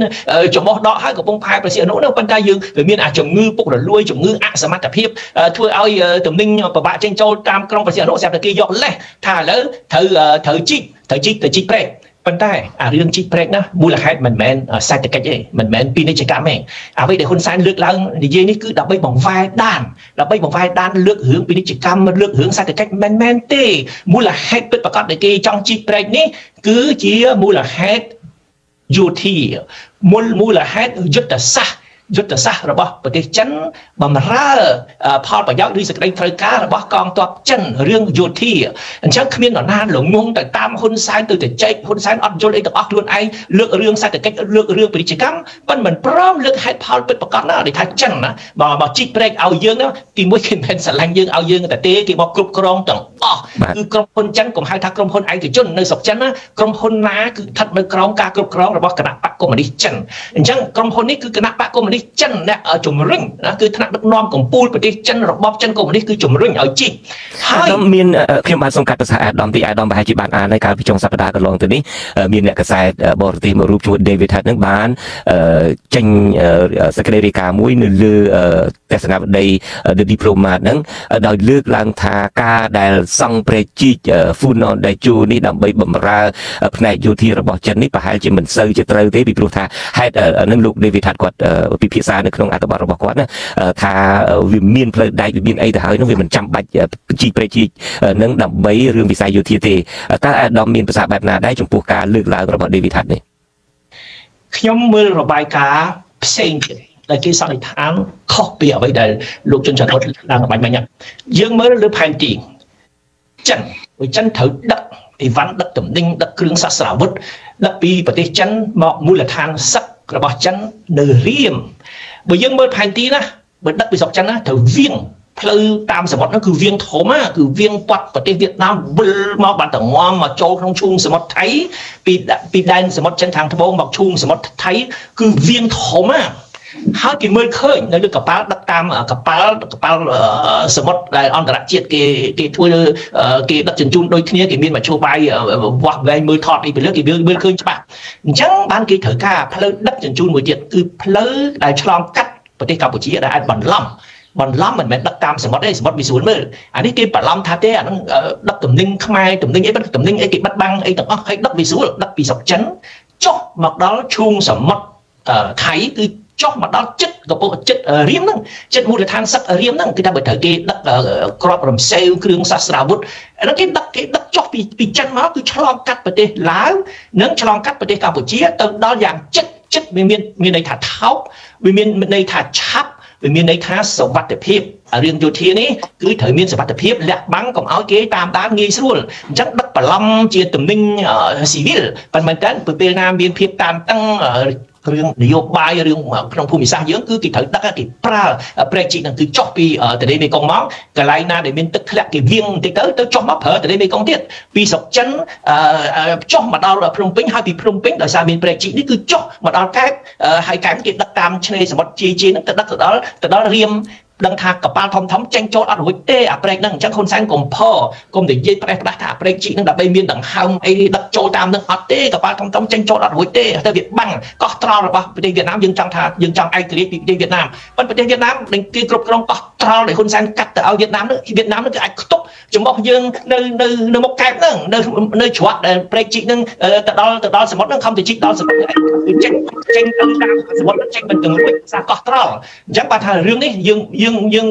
ចំបោះដកហើយកំពុងផែប្រសិទ្ធអនុនោះប៉ុន្តែយើងវាមានអាជំងឺពុករលួយជំងឺអសមត្ថភាពធ្វើឲ្យទំនិញពិបាកចេញចូលតាមក្រុងប្រសិទ្ធអនុស្រាប់តែគេយកលេសថាឥឡូវត្រូវត្រូវជីកត្រូវជីកទៅជីកប្រេកប៉ុន្តែអារឿងជីកប្រេកណាមូលហេតុមិនមែនសេដ្ឋកិច្ចទេមិនមែនពាណិជ្ជកម្មទេអ្វីដែលហ៊ុនសែនលើកឡើងនិយាយនេះគឺដើម្បីបង្វែរដានដើម្បីបង្វែរដានលើករឿងពាណិជ្ជកម្មលើករឿងសេដ្ឋកិច្ចមិនមែនទេមូលហេតុពិតប្រាកដដែលគេចង់ជីកប្រេកនេះគឺជាមូលហេតុ យោធាមូលមូលហេតុយុទ្ធសាស្ត្រ យុទ្ធសាស្ត្ររបស់ប្រទេសចិនបំរើផលប្រយោជន៍ឬសេចក្តីត្រូវការរបស់កងទ័ពចិនរឿងយោធាអញ្ចឹងគ្មាននរណាល្ងងទៅតាមហ៊ុនសែនទៅទៅចែកហ៊ុនសែនអត់យល់អីទាំងអស់ខ្លួនឯងលើករឿងសេដ្ឋកិច្ចលើករឿងពាណិជ្ជកម្មប៉ុន្តែមិនព្រមលើកហេតុផលពិតប្រាកដណាដែលថាចិនណាបើមកជីកប្រេកឲ្យយើងណាទីមួយគេមិនស្រឡាញ់យើងឲ្យយើងតែទេគេមកគ្រប់គ្រងទាំងអស់គឺក្រុមហ៊ុនចិនកុំហៅថាក្រុមហ៊ុនឯកជននៅស្រុកចិនណាក្រុមហ៊ុនណាគឺស្ថិតនៅក្រោមការគ្រប់គ្រងរបស់គណៈបកកុម្មុយនីសចិនអញ្ចឹងក្រុមហ៊ុននេះគឺគណៈបកកុម្មុយនីសចិនអ្នកជំរុញណាគឺថ្នាក់ដឹកនាំកម្ពុជាប្រទេសចិនរបបចិនកុម្មុយនីសគឺជំរុញឲ្យជីកហើយមានខ្ញុំបានសង្កត់ប្រសាសន៍អាដាមទីអាដាមប្រហែលជាបានអានហើយកាលពីចុងសប្តាហ៍កន្លងទៅនេះមានអ្នកកសែតបរទេសមួយរូបឈ្មោះ David Hatt នឹងបានចេញសេចក្តីរាយការណ៍មួយនៅលើទស្សនវិដី The Diplomat ហ្នឹងដោយលើកឡើងថាការដែលសង់ព្រែកជីក Funon Daeju នេះដើម្បីបំរើផ្នែកយោធារបស់ចិននេះប្រហែលជាមិនសូវជាត្រូវទេពីព្រោះថាហេតុនឹងលោក David Hatt គាត់ពិភាក្សានៅក្នុងអត្ថបទរបស់គាត់ណាថាវាមានផ្លូវដែកវាមានអីទៅហើយនោះវាមិនចាំបាច់ជីកព្រែកជីកនឹងដើម្បីរឿងវិស័យយោធាទេតើអាដាមមានប្រសាសន៍បែបណាដែរចំពោះការលើកឡើងរបស់ David Hatt នេះខ្ញុំមើលរបាយការណ៍ផ្សេងទៀតដែលគេសន្និដ្ឋានខុសពីអ្វីដែលលោកជុនច័ន្ទរតឡើងបាញ់មិញយើងមើលលើផែនទីចិនព្រោះចិនត្រូវដឹកអីវ៉ាន់ដឹកតំណែងដឹកគ្រឿងសស្ត្រាវុធដឹកពីប្រទេសចិនមកមូលដ្ឋានសឹករបស់ចិននៅរៀម បើយើងមើលផែនទីណាបើដឹកពីស្រុកចិនណាត្រូវវៀងផ្លូវតាមសមុទ្រហ្នឹងគឺវៀងធំណាគឺវៀងប៉ាត់ប្រទេសវៀតណាមវិលមកបានតែងំមកចូលក្នុងឈូងសមុទ្រថៃពីពីដែនសមុទ្រចិនខាងត្បូងមកឈូងសមុទ្រថៃគឺវៀងធំណា ហើយគេមើលឃើញនៅលើកប៉ាល់ដឹកតាមកប៉ាល់កប៉ាល់សមុទ្រដែលអន្តរជាតិគេគេធ្វើគេដឹកជញ្ជូនដូចគ្នាគេមានមធ្យោបាយវាស់វែងមើលថតអីពីលើគេមើលឃើញច្បាស់អញ្ចឹងបានគេត្រូវការផ្លូវដឹកជញ្ជូនមួយទៀតគឺផ្លូវដែលឆ្លងកាត់ប្រទេសកម្ពុជាដែលអាចបន្លំបន្លំមិនមែនដឹកតាមសមុទ្រទេសមុទ្រវាស្រួលមើលអានេះគេបន្លំថាទេអានឹងដឹកតំណែងខ្មែរតំណែងអីបិទតំណែងអីគេបិទបាំងអីទាំងអស់ហើយដឹកវាស្រួលដឹកពីស្រុកចិនចុះមកដល់ឈូងសមុទ្រថៃគឺ ចុះមកដល់ចិត្តកំពង់ចិត្តរៀមហ្នឹងចិត្តមូលដ្ឋានសឹករៀមហ្នឹងគឺថាបើត្រូវគេដឹកក្របរំសេវគ្រឿងសាស្ត្រាវុធហ្នឹងគេដឹកគេដឹកចុះពីពីចិនមកគឺឆ្លងកាត់ប្រទេសឡាវនិងឆ្លងកាត់ប្រទេសកម្ពុជាទៅដល់យ៉ាងជិតជិតវាមានមានន័យថាថោកវាមានន័យថាឆាប់វាមានន័យថាសវត្ថភាពរឿងយោធានេះគឺត្រូវមានសវត្ថភាពលាក់បាំងកុំឲ្យគេតាមដានងាយស្រួលអញ្ចឹងដឹកបន្លំជាទំនិញស៊ីវិលប៉ុន្តែតែពេលណាមានភាពតាមតឹង រឿងនយោបាយរឿងក្នុងភូមិសាស្ត្រយើងគឺគេត្រូវដឹកគេប្រើប្រេកជីនឹងគឺចុះពីទន្លេមេគង្គមកកន្លែងណាដែលមានទឹកធ្លាក់គេវៀងបន្តិចទៅទៅចុះមកប្រើទន្លេមេគង្គទៀតពីស្រុកចិនចុះមកដល់ភ្នំពេញហើយពីភ្នំពេញដោយសារមានប្រេកជីនេះគឺចុះមកដល់កែបហើយកែបគេដឹកតាមឆ្នេរសមុទ្រជាជានឹងទៅដឹកទៅដល់ទៅដល់រៀម ដឹងថាកប៉ាល់ធំធំចេញចូលអត់រួចទេអាប្រេកហ្នឹងអញ្ចឹងហ៊ុនសែនកុំផកុំនិយាយប្រេះផ្ដាស់ថាអាប្រេកជីកហ្នឹងដើម្បីមានដង្ហើមអីដឹកចូលតាមហ្នឹងអត់ទេកប៉ាល់ធំធំចេញចូលអត់រួចទេទៅវាបាំងកោះត្រល់របស់ប្រទេសវៀតណាមយើងចង់ថាយើងចង់ឯករាជ្យពីប្រទេសវៀតណាមប៉ុន្តែប្រទេសវៀតណាមនឹងគេគ្រប់គ្រងកោះ ត្រល់ដែលហ៊ុនសែនកាត់ទៅឲ្យវៀតណាមនោះវៀតណាមនោះគឺអាចខ្ទប់ចំពោះយើងនៅនៅនៅមុខកែបហ្នឹងនៅនៅច្រកដែលប្រេកជីកហ្នឹងទៅដល់ទៅដល់សមុទ្រហ្នឹងខំទៅជីកដល់សមុទ្រគឺចេញចេញទៅតាមសមុទ្រចេញមិនទាំងរួចសារកោះត្រល់អញ្ចឹងបាទថារឿងនេះយើងយើងយើង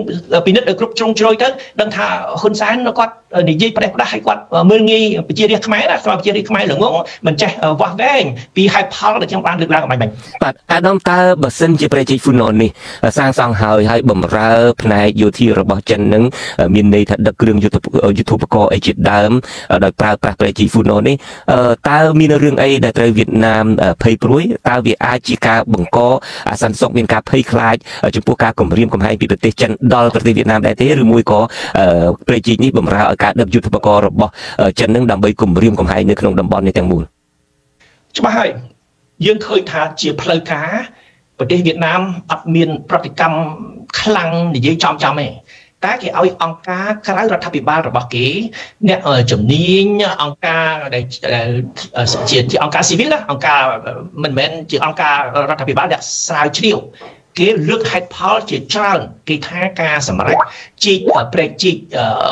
ពិនិត្យឲ្យគ្រប់ជ្រុងជ្រោយទៅដឹងថាហ៊ុនសែនគាត់និយាយប្រេះផ្ដាស់ឲ្យគាត់មើលងាយប្រជារាស្ត្រខ្មែរណាស្របប្រជារាស្ត្រខ្មែរល្ងងមិនចេះវាស់វែងពីហេតុផលដែលខ្ញុំបានលើកឡើងអំបញ្ញបាទអាដាមតើបើសិនជាប្រជាជនហ្វូណននេះសាងសង់ហើយហើយបំរើផ្នែកយោធារបស់ចិននឹងមានន័យថាដឹកគ្រឿងយុទ្ធយុទ្ធឧបករណ៍អីជាដើមដោយប្រើប្រាស់ប្រជាជនហ្វូណននេះតើមានរឿងអីដែលត្រូវវៀតណាមភ័យព្រួយតើវាអាចជាការបង្កអាសន្នសុខមានការភ័យខ្លាចចំពោះការគំរាមកំហែងពីប្រទេសចិនដល់ប្រទេសវៀតណាមដែរទេឬមួយក៏ប្រជាជននេះបំរើឲ្យការដឹកយុទ្ធឧបករណ៍របស់ចិននឹងដើម្បីគម្រាមកំហែងនៅក្នុងតំបន់នេះទាំងមូលច្បាស់ហើយយើងឃើញថាជាផ្លូវការប្រទេសវៀតណាមអត់មានប្រតិកម្ម ខ្លាំងនិយាយចំចំទេតែគេឲ្យអង្គការក្រៅរដ្ឋាភិបាលរបស់គេអ្នកជំនាញអង្គការដែលជាជាអង្គការស៊ីវិលអង្គការមិនមែនជាអង្គការរដ្ឋាភិបាលអ្នកស្រាវជ្រាវគេលើកហេតុផលជាច្រើន គេថាការសម្រេចជីកប្រេកជីក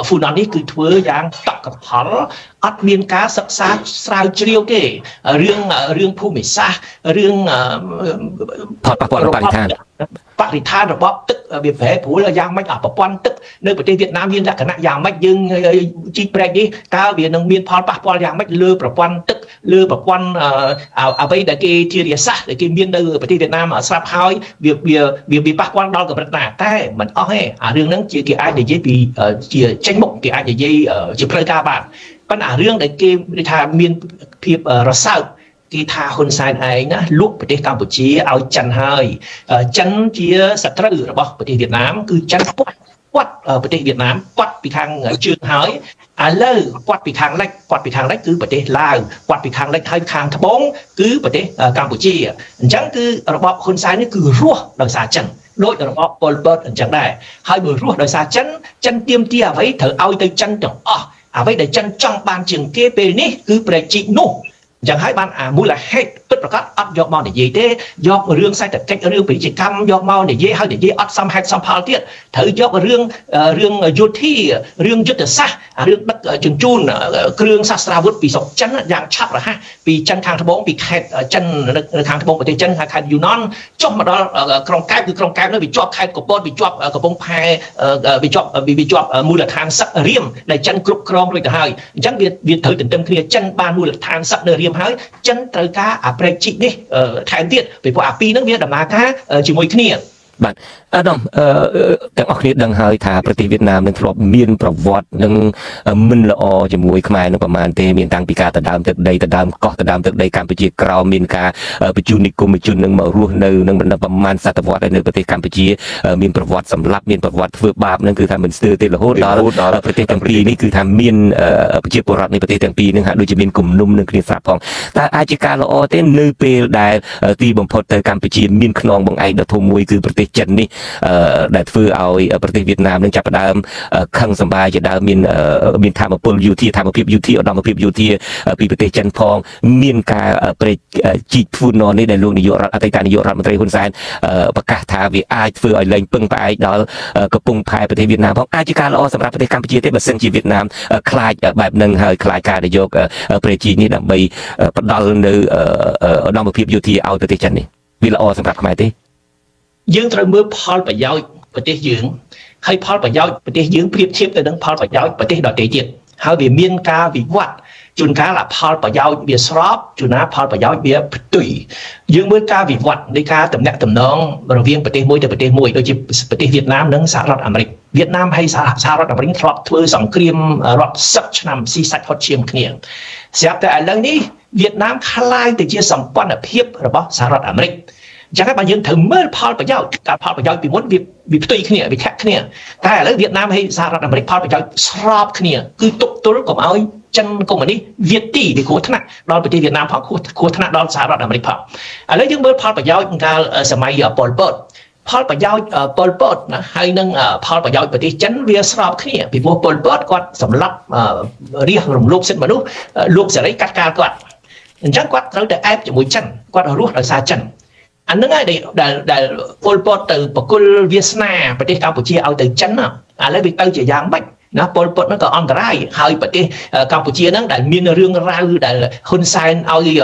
ហ្វូណននេះគឺធ្វើយ៉ាងតក់កផលអត់មានការសិក្សាស្រាវជ្រាវទេរឿងរឿងភូមិសាស្ត្ររឿងផលប៉ះពាល់បរិស្ថានបរិស្ថានរបបទឹកវាប្រែប្រួលយ៉ាងម៉េចអាប្រព័ន្ធទឹកនៅប្រទេសវៀតណាមមានលក្ខណៈយ៉ាងម៉េចយើងជីកប្រេកនេះតើវានឹងមានផលប៉ះពាល់យ៉ាងម៉េចលើប្រព័ន្ធទឹកលើប្រព័ន្ធអ្វីដែលគេធារាសាស្ត្រដែលគេមាននៅប្រទេសវៀតណាមស្រាប់ហើយវាវាវាប៉ះពាល់ដល់កម្រិតណាតែមិនអស់ទេអារឿងហ្នឹងជាគេអាចនិយាយពីជាចេញមុខគេអាចនិយាយជាផ្លូវការបានប៉ុន្តែរឿងដែលគេថាមានភាពរសើបគេថាហ៊ុនសែនឯងណាលុកប្រទេសកម្ពុជាឲ្យចិនហើយចិនជាសត្រូវរបស់ប្រទេសវៀតណាមគឺចិនគាត់គាត់ប្រទេសវៀតណាមគាត់ពីខាងជើងហើយ ឥឡូវគាត់ពីខាងលិចគាត់ពីខាងលិចគឺប្រទេសឡាវគាត់ពីខាងលិចហើយខាងត្បូងគឺប្រទេសកម្ពុជាអញ្ចឹងគឺរបបហ៊ុនសែននេះគឺរស់ដោយសារចិនដោយរបបប៉ុលពតអញ្ចឹងដែរហើយបើរស់ដោយសារចិនចិនទៀមទាអ្វីត្រូវឲ្យទៅចិនទាំងអស់អ្វីដែលចិនចង់បានជាងគេពេលនេះគឺប្រជិកនោះចឹងហើយបានអាមូលហេតុពិតប្រាកដអត់យកមកនិយាយទេយករឿងសេដ្ឋកិច្ចរឿងពាណិជ្ជកម្មយកមកនិយាយហើយនិយាយអត់សមហេតុសមផលទៀតត្រូវយករឿងរឿងយោធារឿងយុទ្ធសាស្ត្ររឿងដឹកជញ្ជូនគ្រឿងសាស្ត្រាវុធពីស្រុកចិនយ៉ាងឆាប់រហ័សពីចិនខាងត្បូងពីខេត្តចិននៅខាងត្បូងប្រទេសចិនហៅខេត្តយូណនចុះមកដល់ក្រុងកែបគឺក្រុងកែបនោះវាជាប់ខេត្តកពតវាជាប់កំពង់ផែវាជាប់វាជាប់មូលដ្ឋានសឹករៀមដែលចិនគ្រប់គ្រងរួចទៅហើយអញ្ចឹងវាវាត្រូវទន្ទឹមគ្នាចិនបានមូលដ្ឋានសឹកនៅរៀមហើយចិនត្រូវការអាប្រេកជីកនេះថែមទៀតពីព្រោះអាពីរហ្នឹងវាដំណើរការជាមួយគ្នា បាទអាដាមអឺទាំងអស់គ្នាដឹងហើយថាប្រទេសវៀតណាមនឹងធ្លាប់មានប្រវត្តិនឹងមិនល្អជាមួយខ្មែរនឹងប្រមាណទេមានតាំងពីការដណ្ដើមទឹកដីដណ្ដើមកោះដណ្ដើមទឹកដីកម្ពុជាក្រោមមានការបញ្ជូននិគមជននឹងមករស់នៅនឹងបណ្ដប្រមាណសតវត្សនៅប្រទេសកម្ពុជាមានប្រវត្តិសម្លាប់មានប្រវត្តិធ្វើបាបនឹងគឺថាមិនស្ទើរទេរហូតដល់ប្រទេសទាំងពីរនេះគឺថាមានប្រជាពលរដ្ឋនៃប្រទេសទាំងពីរនឹងហាក់ដូចជាមានគំនុំនឹងគ្នាស្រាប់ផងតើអាចជាការល្អទេនៅពេលដែលទីបំផុតទៅកម្ពុជាមានខ្នងបង្អែកដ៏ធំមួយគឺប្រទេសចិននេះដែលធ្វើឲ្យប្រទេសវៀតណាមនឹងចាប់ផ្ដើមខឹងសម្បាយជាដើមមានមានធម្មពលយោធាធម្មភាពយោធាឧត្តមភាពយោធាពីប្រទេសចិនផង មានការប្រេកជីកធ្វើណនេះដែលលោកនាយករដ្ឋអតីតនាយករដ្ឋមន្ត្រីហ៊ុនសែនប្រកាសថាវាអាចធ្វើឲ្យលែងពឹងផ្អែកដល់កំពង់ផែប្រទេសវៀតណាមផងអាចជាការល្អសម្រាប់ប្រទេសកម្ពុជាទេបើសិនជាវៀតណាមខ្លាចបែបនឹងហើយខ្លាចការនយោបាយប្រេកជីកនេះដើម្បីផ្ដល់នៅឧត្តមភាពយោធាឲ្យប្រទេសចិននេះវាល្អសម្រាប់ខ្មែរទេ យើងត្រូវមើលផលប្រយោជន៍ប្រទេសយើងហើយផលប្រយោជន៍ប្រទេសយើងប្រៀបធៀបទៅនឹងផលប្រយោជន៍ប្រទេសដទៃទៀត ហើយវាមានការវិវត្តជួនកាលផលប្រយោជន៍វាស្របជួនណាផលប្រយោជន៍វាផ្ទុយយើងមើលការវិវត្តនៃការតំណាក់តំណងរវាងប្រទេសមួយទៅប្រទេសមួយដូចជាប្រទេសវៀតណាមនិងសហរដ្ឋអាមេរិកវៀតណាមហើយសហរដ្ឋអាមេរិកធ្លាប់ធ្វើសង្គ្រាមរាប់សិបឆ្នាំស៊ីសាច់ហត់ឈាមគ្នាស្រាប់តែឥឡូវនេះវៀតណាមคล้ายទៅជាសម្ព័ន្ធភាពរបស់សហរដ្ឋអាមេរិក អញ្ចឹងហើយបើយើងត្រូវមើលផលប្រយោជន៍ការផលប្រយោជន៍ពីមុនវាវាផ្ទុយគ្នាវាខាក់គ្នាតែឥឡូវវៀតណាមហើយសហរដ្ឋអាមេរិកផលប្រយោជន៍ស្របគ្នាគឺទុកទល់កុំឲ្យចិនកុំនេះវៀតទីវាគ្រោះថ្នាក់ដល់ប្រទេសវៀតណាមផងគ្រោះថ្នាក់ដល់សហរដ្ឋអាមេរិកផងឥឡូវយើងមើលផលប្រយោជន៍កាលសម័យប៉ុលពតផលប្រយោជន៍ប៉ុលពតណាហើយនឹងផលប្រយោជន៍ប្រទេសចិនវាស្របគ្នាពីព្រោះប៉ុលពតគាត់សម្លាប់រាជរំលោភសិទ្ធិមនុស្សលោកសេរីកាត់កាលគាត់អញ្ចឹងគាត់ត្រូវតែអែបជាមួយចិនគាត់រស់ដោយសារចិន អានឹងហើយដែលដែលពលពតទៅបកុលវាសនាប្រទេសកម្ពុជាឲ្យទៅចិនឥឡូវវាទៅជាយ៉ាងម៉េចណាពលពតហ្នឹងក៏អន្តរាយហើយប្រទេសកម្ពុជាហ្នឹងដែលមានរឿងរ៉ាវដែលហ៊ុនសែនឲ្យ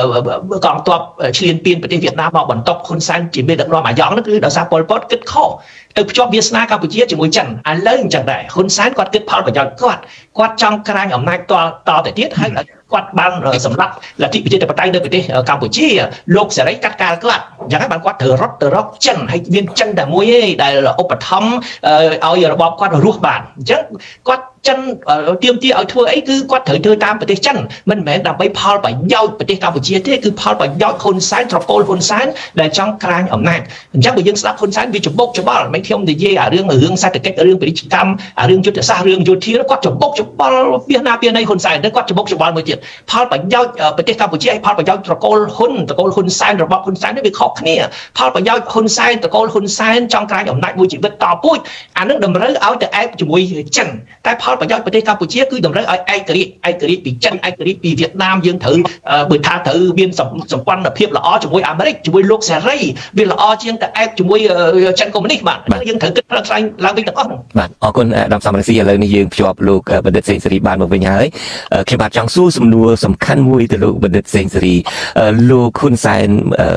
កងទ័ពឈ្លានពានប្រទេសវៀតណាមមកបន្ទប់ហ៊ុនសែនជាមេដឹកនាំអាយ៉ងហ្នឹងគឺដោយសារពលពតគិតខុសទៅភ្ជាប់វាសនាកម្ពុជាជាមួយចិនឥឡូវអញ្ចឹងដែរហ៊ុនសែនគាត់គិតផលប្រយោជន៍គាត់គាត់ចង់ក្រាញអំណាចតតទៅទៀតហើយគាត់បានសម្រាប់លទ្ធិប្រជាធិបតេយ្យនៅប្រទេសកម្ពុជាលោកសេរីកាត់កាលគាត់អញ្ចឹងហើយបានគាត់ត្រូវរត់ទៅរកចិនហើយមានចិនតែមួយទេដែលឧបត្ថម្ភឲ្យរបបគាត់រស់បានអញ្ចឹងគាត់ ចិនទៀមទាឲ្យធ្វើអីគឺគាត់ត្រូវធ្វើតាមប្រទេសចិនមិនមែនដើម្បីផលប្រយោជន៍ប្រទេសកម្ពុជាទេគឺផលប្រយោជន៍ហ៊ុនសែនត្រកូលហ៊ុនសែនដែលចង់ក្រាញអំណាចអញ្ចឹងបើយើងស្ដាប់ហ៊ុនសែនវាច្បុកច្បល់មិនខ្ញុំនិយាយអារឿងរឿងសេដ្ឋកិច្ចរឿងពាណិជ្ជកម្មអារឿងយុទ្ធសាស្ត្ររឿងយោធាគាត់ច្បុកច្បល់ពីណាពីណីហ៊ុនសែនទៅគាត់ច្បុកច្បល់មួយទៀតផលប្រយោជន៍ប្រទេសកម្ពុជាហើយផលប្រយោជន៍ត្រកូលហ៊ុនត្រកូលហ៊ុនសែនរបស់ហ៊ុនសែននេះវាខុសគ្នាផលប្រយោជន៍ហ៊ុនសែនត្រកូលហ៊ុនសែនចង់ក្រាញអំណាចមួយជីវិតតពូជអានឹងតម្រូវឲ្យទៅអែបជាមួយចិនតែផលប្រយោជន៍ប្រទេសកម្ពុជាគឺតម្រូវឲ្យឯករាជ្យឯករាជ្យពីចិនឯករាជ្យពីវៀតណាមយើងត្រូវបើថាត្រូវមានសម្ព័ន្ធភាពល្អជាមួយអាមេរិកជាមួយលោកសេរីវាល្អជាងតែអែបជាមួយចិនកុម្មុយនីសបាទយើងត្រូវគិតផ្លាំងឡើងវិញទាំងអស់បាទអរគុណដំសំរងស៊ីឥឡូវនេះយើងភ្ជាប់លោកបណ្ឌិតសេងសេរីបានមកវិញហើយខ្ញុំបាទចង់សួរសំណួរសំខាន់មួយទៅលោកបណ្ឌិតសេងសេរីលោកហ៊ុនសែន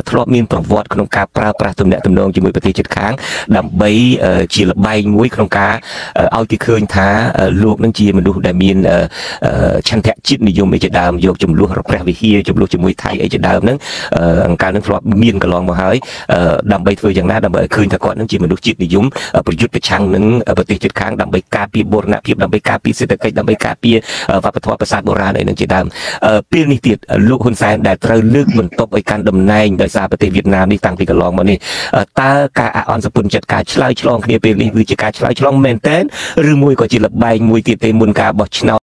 ធ្លាប់មានប្រវត្តិក្នុងការប្រើប្រាស់ទំនាក់ទំនងជាមួយប្រទេសជិតខាងដើម្បីជាលបែងមួយក្នុងការឲ្យគេឃើញថាលោកនឹងជាមនុស្សដែលមានឆន្ទៈជាតិនិយមអីជាដើមយកចំនួនរព្រះវិហារចំនួនជាមួយថៃអីជាដើមហ្នឹងអង្ការនឹងធ្លាប់មានកន្លងមកហើយដើម្បីធ្វើយ៉ាងណាដើម្បីឲ្យឃើញថាគាត់នឹងជាមនុស្សជាតិនិយមប្រយុទ្ធប្រឆាំងនឹងប្រទេសជិតខាងដើម្បីការពារបូរណភាពដើម្បីការពារសេដ្ឋកិច្ចដើម្បីការពារវប្បធម៌ប្រាសាទបុរាណអីនឹងជាដើមពេលនេះទៀតលោកហ៊ុនសែនដែលត្រូវលើកបន្ទប់ឲ្យកាន់តំណែងដោយសារប្រទេសវៀតណាមនេះតាំងពីកន្លងមកនេះតើការអអន់សពុនចិត្តការឆ្លើយឆ្លងគ្នាពេលនេះគឺជាការឆ្លើយឆ្លងមែនតើឬមួយក៏ជាលបែងមួយទៀតទេមុនការបោះឆ្នោត